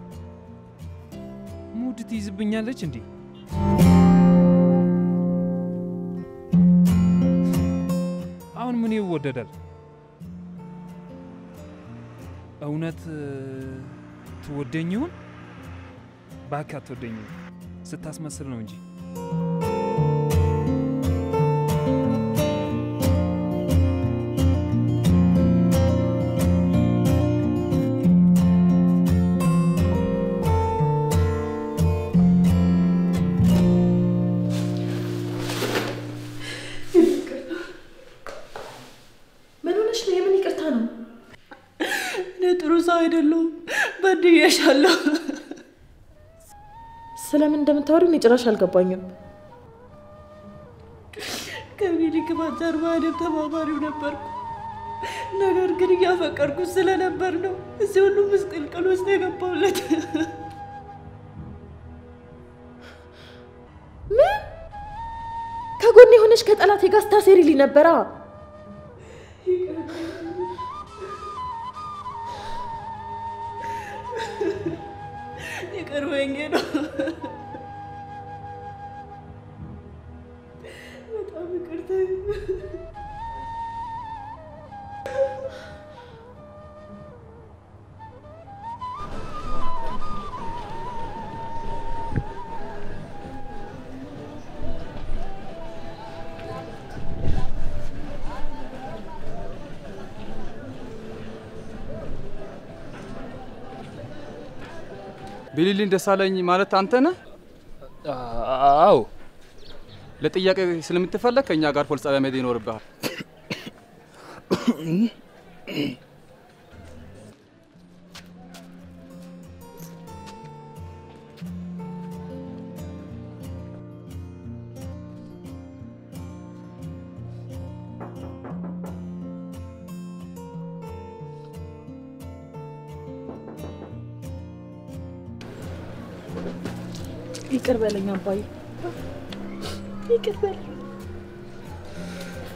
ሙድ ትይዝብኛለች እንዲህ አሁን ምን ይወደዳል? እውነት ትወደኝ ይሁን? እባክህ አትወደኝ ይሁን። ስታስመስል ነው እንጂ ስለምን እንደምታወሪ እኔ ጭራሽ አልገባኝም። ከቢኒ ክፋት ጀርባ እኔም ተባባሪው ነበርኩ። ነገር ግን እያፈቀርኩ ስለነበር ነው እዚህ ሁሉ ምስቅልቅል ውስጥ የገባሁለት። ምን ከጎን የሆነች ከጠላቴ ጋር ስታሴሪልኝ ነበራ? ይቅር በይኝ ነው። ቢሊሊን ደሳለኝ ማለት አንተ ነህ? አዎ። ለጥያቄ ስለምትፈለግ ከእኛ ጋር ፖሊስ ጣቢያ መሄድ ይኖርብሃል። *coughs* ይቅር በለኝ አባዬ፣ ይቅር በለኝ።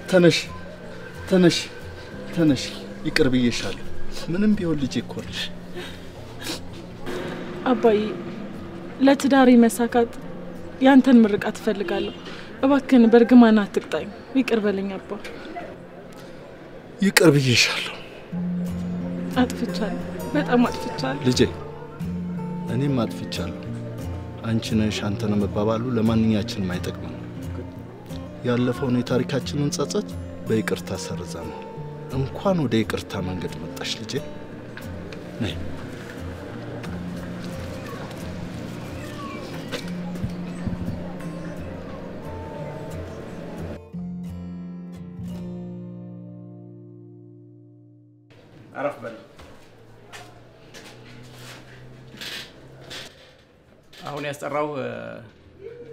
ተነሽ ተነሽ ተነሽ፣ ይቅር ብዬሻለሁ። ምንም ቢሆን ልጄ እኮ ነሽ። አባዬ፣ ለትዳሬ መሳካት ያንተን ምርቃት እፈልጋለሁ። እባክህን በእርግማን አትቅጣኝ። ይቅር በለኝ አባ። ይቅር ብዬሻለሁ አጥፍቻለሁ፣ በጣም አጥፍቻለሁ። ልጄ። እኔም አጥፍቻለሁ። አንቺ ነሽ አንተ ነው መባባሉ ለማንኛችንም አይጠቅምም። ያለፈውን የታሪካችንን ጸጸት በይቅርታ ሰርዘናል። እንኳን ወደ ይቅርታ መንገድ መጣሽ ልጄ። ነይ ያስጠራው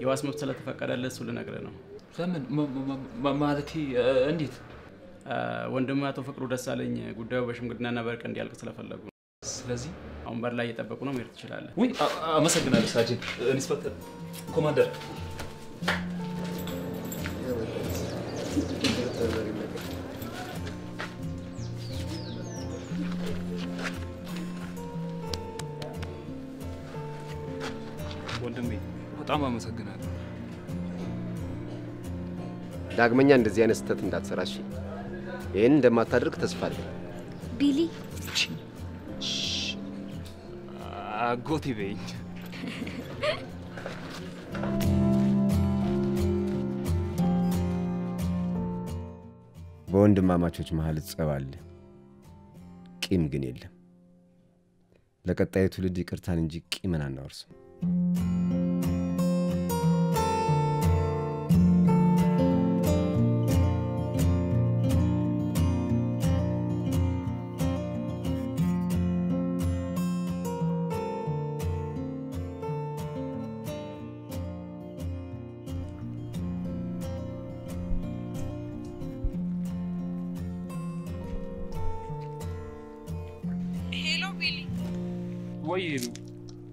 የዋስ መብት ስለተፈቀደለት እሱ ልነግርህ ነው። ለምን ማለቴ እንዴት? ወንድም አቶ ፍቅሩ ደሳለኝ ጉዳዩ በሽምግልናና በእርቅ እንዲያልቅ ስለፈለጉ ነው። ስለዚህ አሁን በር ላይ እየጠበቁ ነው። መሄድ ትችላለህ። ውይ አመሰግናለሁ ሳጅን። ኢንስፔክተር ኮማንደር በጣም አመሰግናለሁ። ዳግመኛ እንደዚህ አይነት ስህተት እንዳትሰራ እሺ። ይህን እንደማታደርግ ተስፋ አለኝ። ቢሊ አጎቴ በይኝ። በወንድማማቾች መሀል ጸብ አለ፣ ቂም ግን የለም። ለቀጣዩ ትውልድ ይቅርታን እንጂ ቂምን አናወርስም።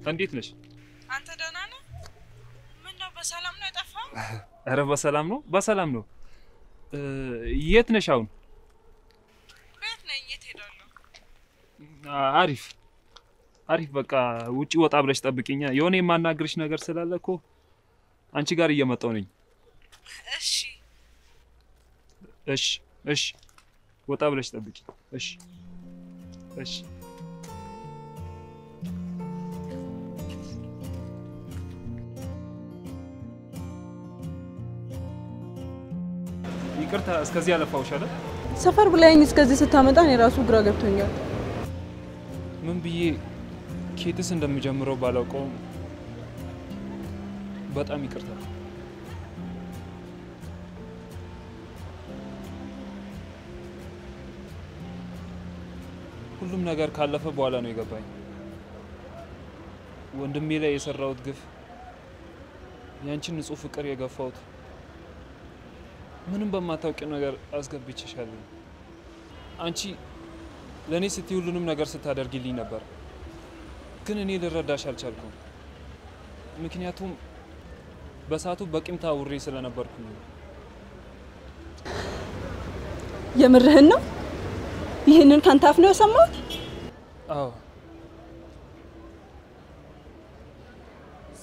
እንዴት ነሽ? አንተ ደህና ነህ? ምን ነው በሰላም ነው የጠፋው? *laughs* ኧረ በሰላም ነው፣ በሰላም ነው። የት ነሽ አሁን? ቤት ነኝ። የት ሄዳለሁ? አሪፍ አሪፍ። በቃ ውጪ ወጣ ብለሽ ጠብቂኛ። የሆነ የማናግርሽ ነገር ስላለ እኮ አንቺ ጋር እየመጣሁ ነኝ። እሺ እሺ እሺ፣ ወጣ ብለሽ ጠብቂ። እሺ እሺ። ይቅርታ እስከዚህ ያለፋውሽ አይደል? ሰፈር ብላኝ እስከዚህ ስታመጣን የራሱ ግራ ገብቶኛል። ምን ብዬ ኬትስ እንደምጀምረው ባላውቀውም በጣም ይቅርታ። ሁሉም ነገር ካለፈ በኋላ ነው የገባኝ። ወንድሜ ላይ የሰራሁት ግፍ፣ ያንቺን ንጹህ ፍቅር የገፋሁት ምንም በማታውቂው ነገር አስገብቼሻለሁ። አንቺ ለእኔ ስትይ ሁሉንም ነገር ስታደርጊልኝ ነበር፣ ግን እኔ ልረዳሽ አልቻልኩም። ምክንያቱም በሰዓቱ በቂም ታውሬ ስለነበርኩኝ የምርህን ነው? ይህንን ካንተ አፍ ነው የሰማሁት? አዎ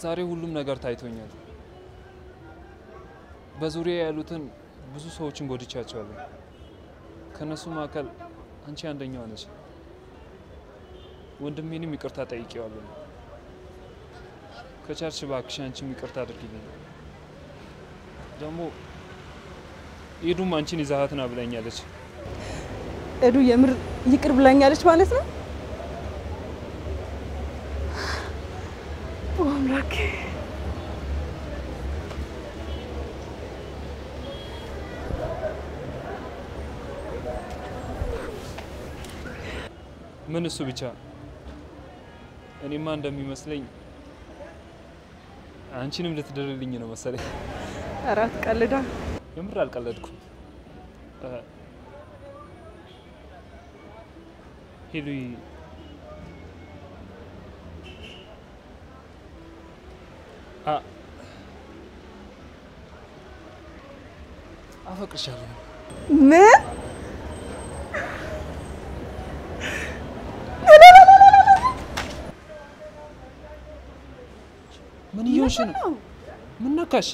ዛሬ ሁሉም ነገር ታይቶኛል። በዙሪያ ያሉትን ብዙ ሰዎችን ጎድቻቸዋለሁ። ከእነሱ መካከል አንቺ አንደኛዋ ነች። ወንድሜንም ይቅርታ ጠይቄዋለሁ። ከቻልሽ እባክሽ አንቺም ይቅርታ አድርጊልኝ። ደግሞ ኤዱም አንቺን ይዛሃት ና ብላኛለች። ኤዱ የምር ይቅር ብላኛለች ማለት ነው? አምላኬ ምን እሱ ብቻ እኔማ እንደሚመስለኝ አንቺንም ልትድርልኝ ነው መሰለኝ። ኧረ አትቀልዳ። የምር አልቀለድኩም። ሄሉይ አ አፈቅርሻለሁ። ምን እየሆንሽ ነው? ምን ነካሽ?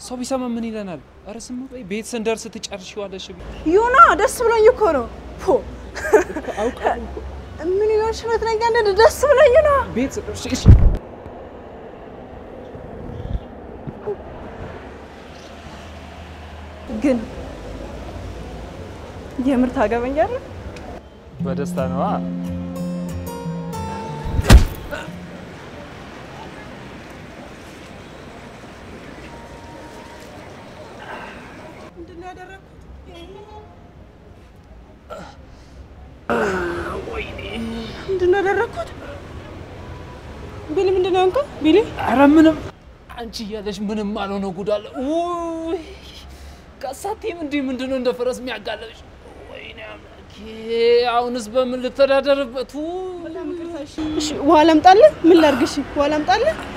ሰው ቢሰማ ምን ይለናል? ኧረ ስም በይ። ቤት ስንደርስ ትጨርሺዋለሽ። ዮና ደስ ብሎኝ እኮ ነው። ፖ ምን ይሆንሽ ትለኛለህ? ደስ ብሎኝ ነው። ቤት ስደርስ እሺ። ግን የምር ታገበኛለህ? በደስታ ነዋ። ምንድን ነው ያደረኩት? ቢሊ ምንድን ነው ያንከው? ቢሊ ኧረ ምንም አንቺ እያለሽ ምንም አልሆነ ውይ ከሳቴም እንዲህ ምንድን ነው እንደ ፈረስ የሚያጋለሽ? ወይኔ አምላኬ! አሁንስ በምን ልተዳደርበት? እሺ ውሃ ላምጣልህ? ምን ላድርግ? እሺ ውሃ ላምጣልህ? ♪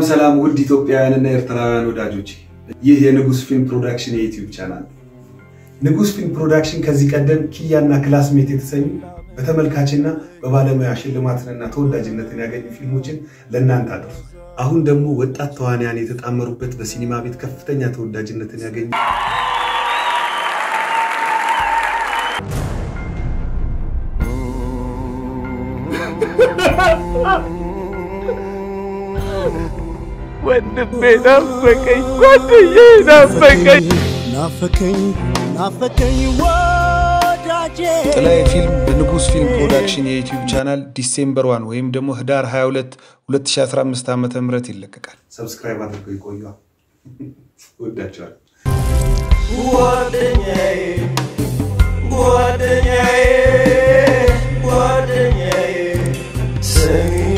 ሰላም ሰላም ውድ ኢትዮጵያውያንና ኤርትራውያን ወዳጆች፣ ይህ የንጉስ Film Production የ YouTube channel። ንጉስ Film Production ከዚህ ቀደም ኪያና Classmate የተሰኙ በተመልካችና በባለሙያ ሽልማትንና ተወዳጅነትን ያገኙ ፊልሞችን ለእናንተ አድርሷል። አሁን ደግሞ ወጣት ተዋንያን የተጣመሩበት በሲኒማ ቤት ከፍተኛ ተወዳጅነትን ያገኙ ወንድሜ ናፈቀኝ፣ ጓደኛዬ ናፈቀኝ፣ ናፈቀኝ፣ ናፈቀኝ ወዳጄ። ጥላዬ ፊልም በንጉስ Film Production የ YouTube channel December one ወይም ደግሞ ህዳር 22 2015 ዓ ም ይለቀቃል። subscribe አድርገው ይቆዩ። ወዳቸዋል ጓደኛዬ ጓደኛዬ ጓደኛዬ ስሚ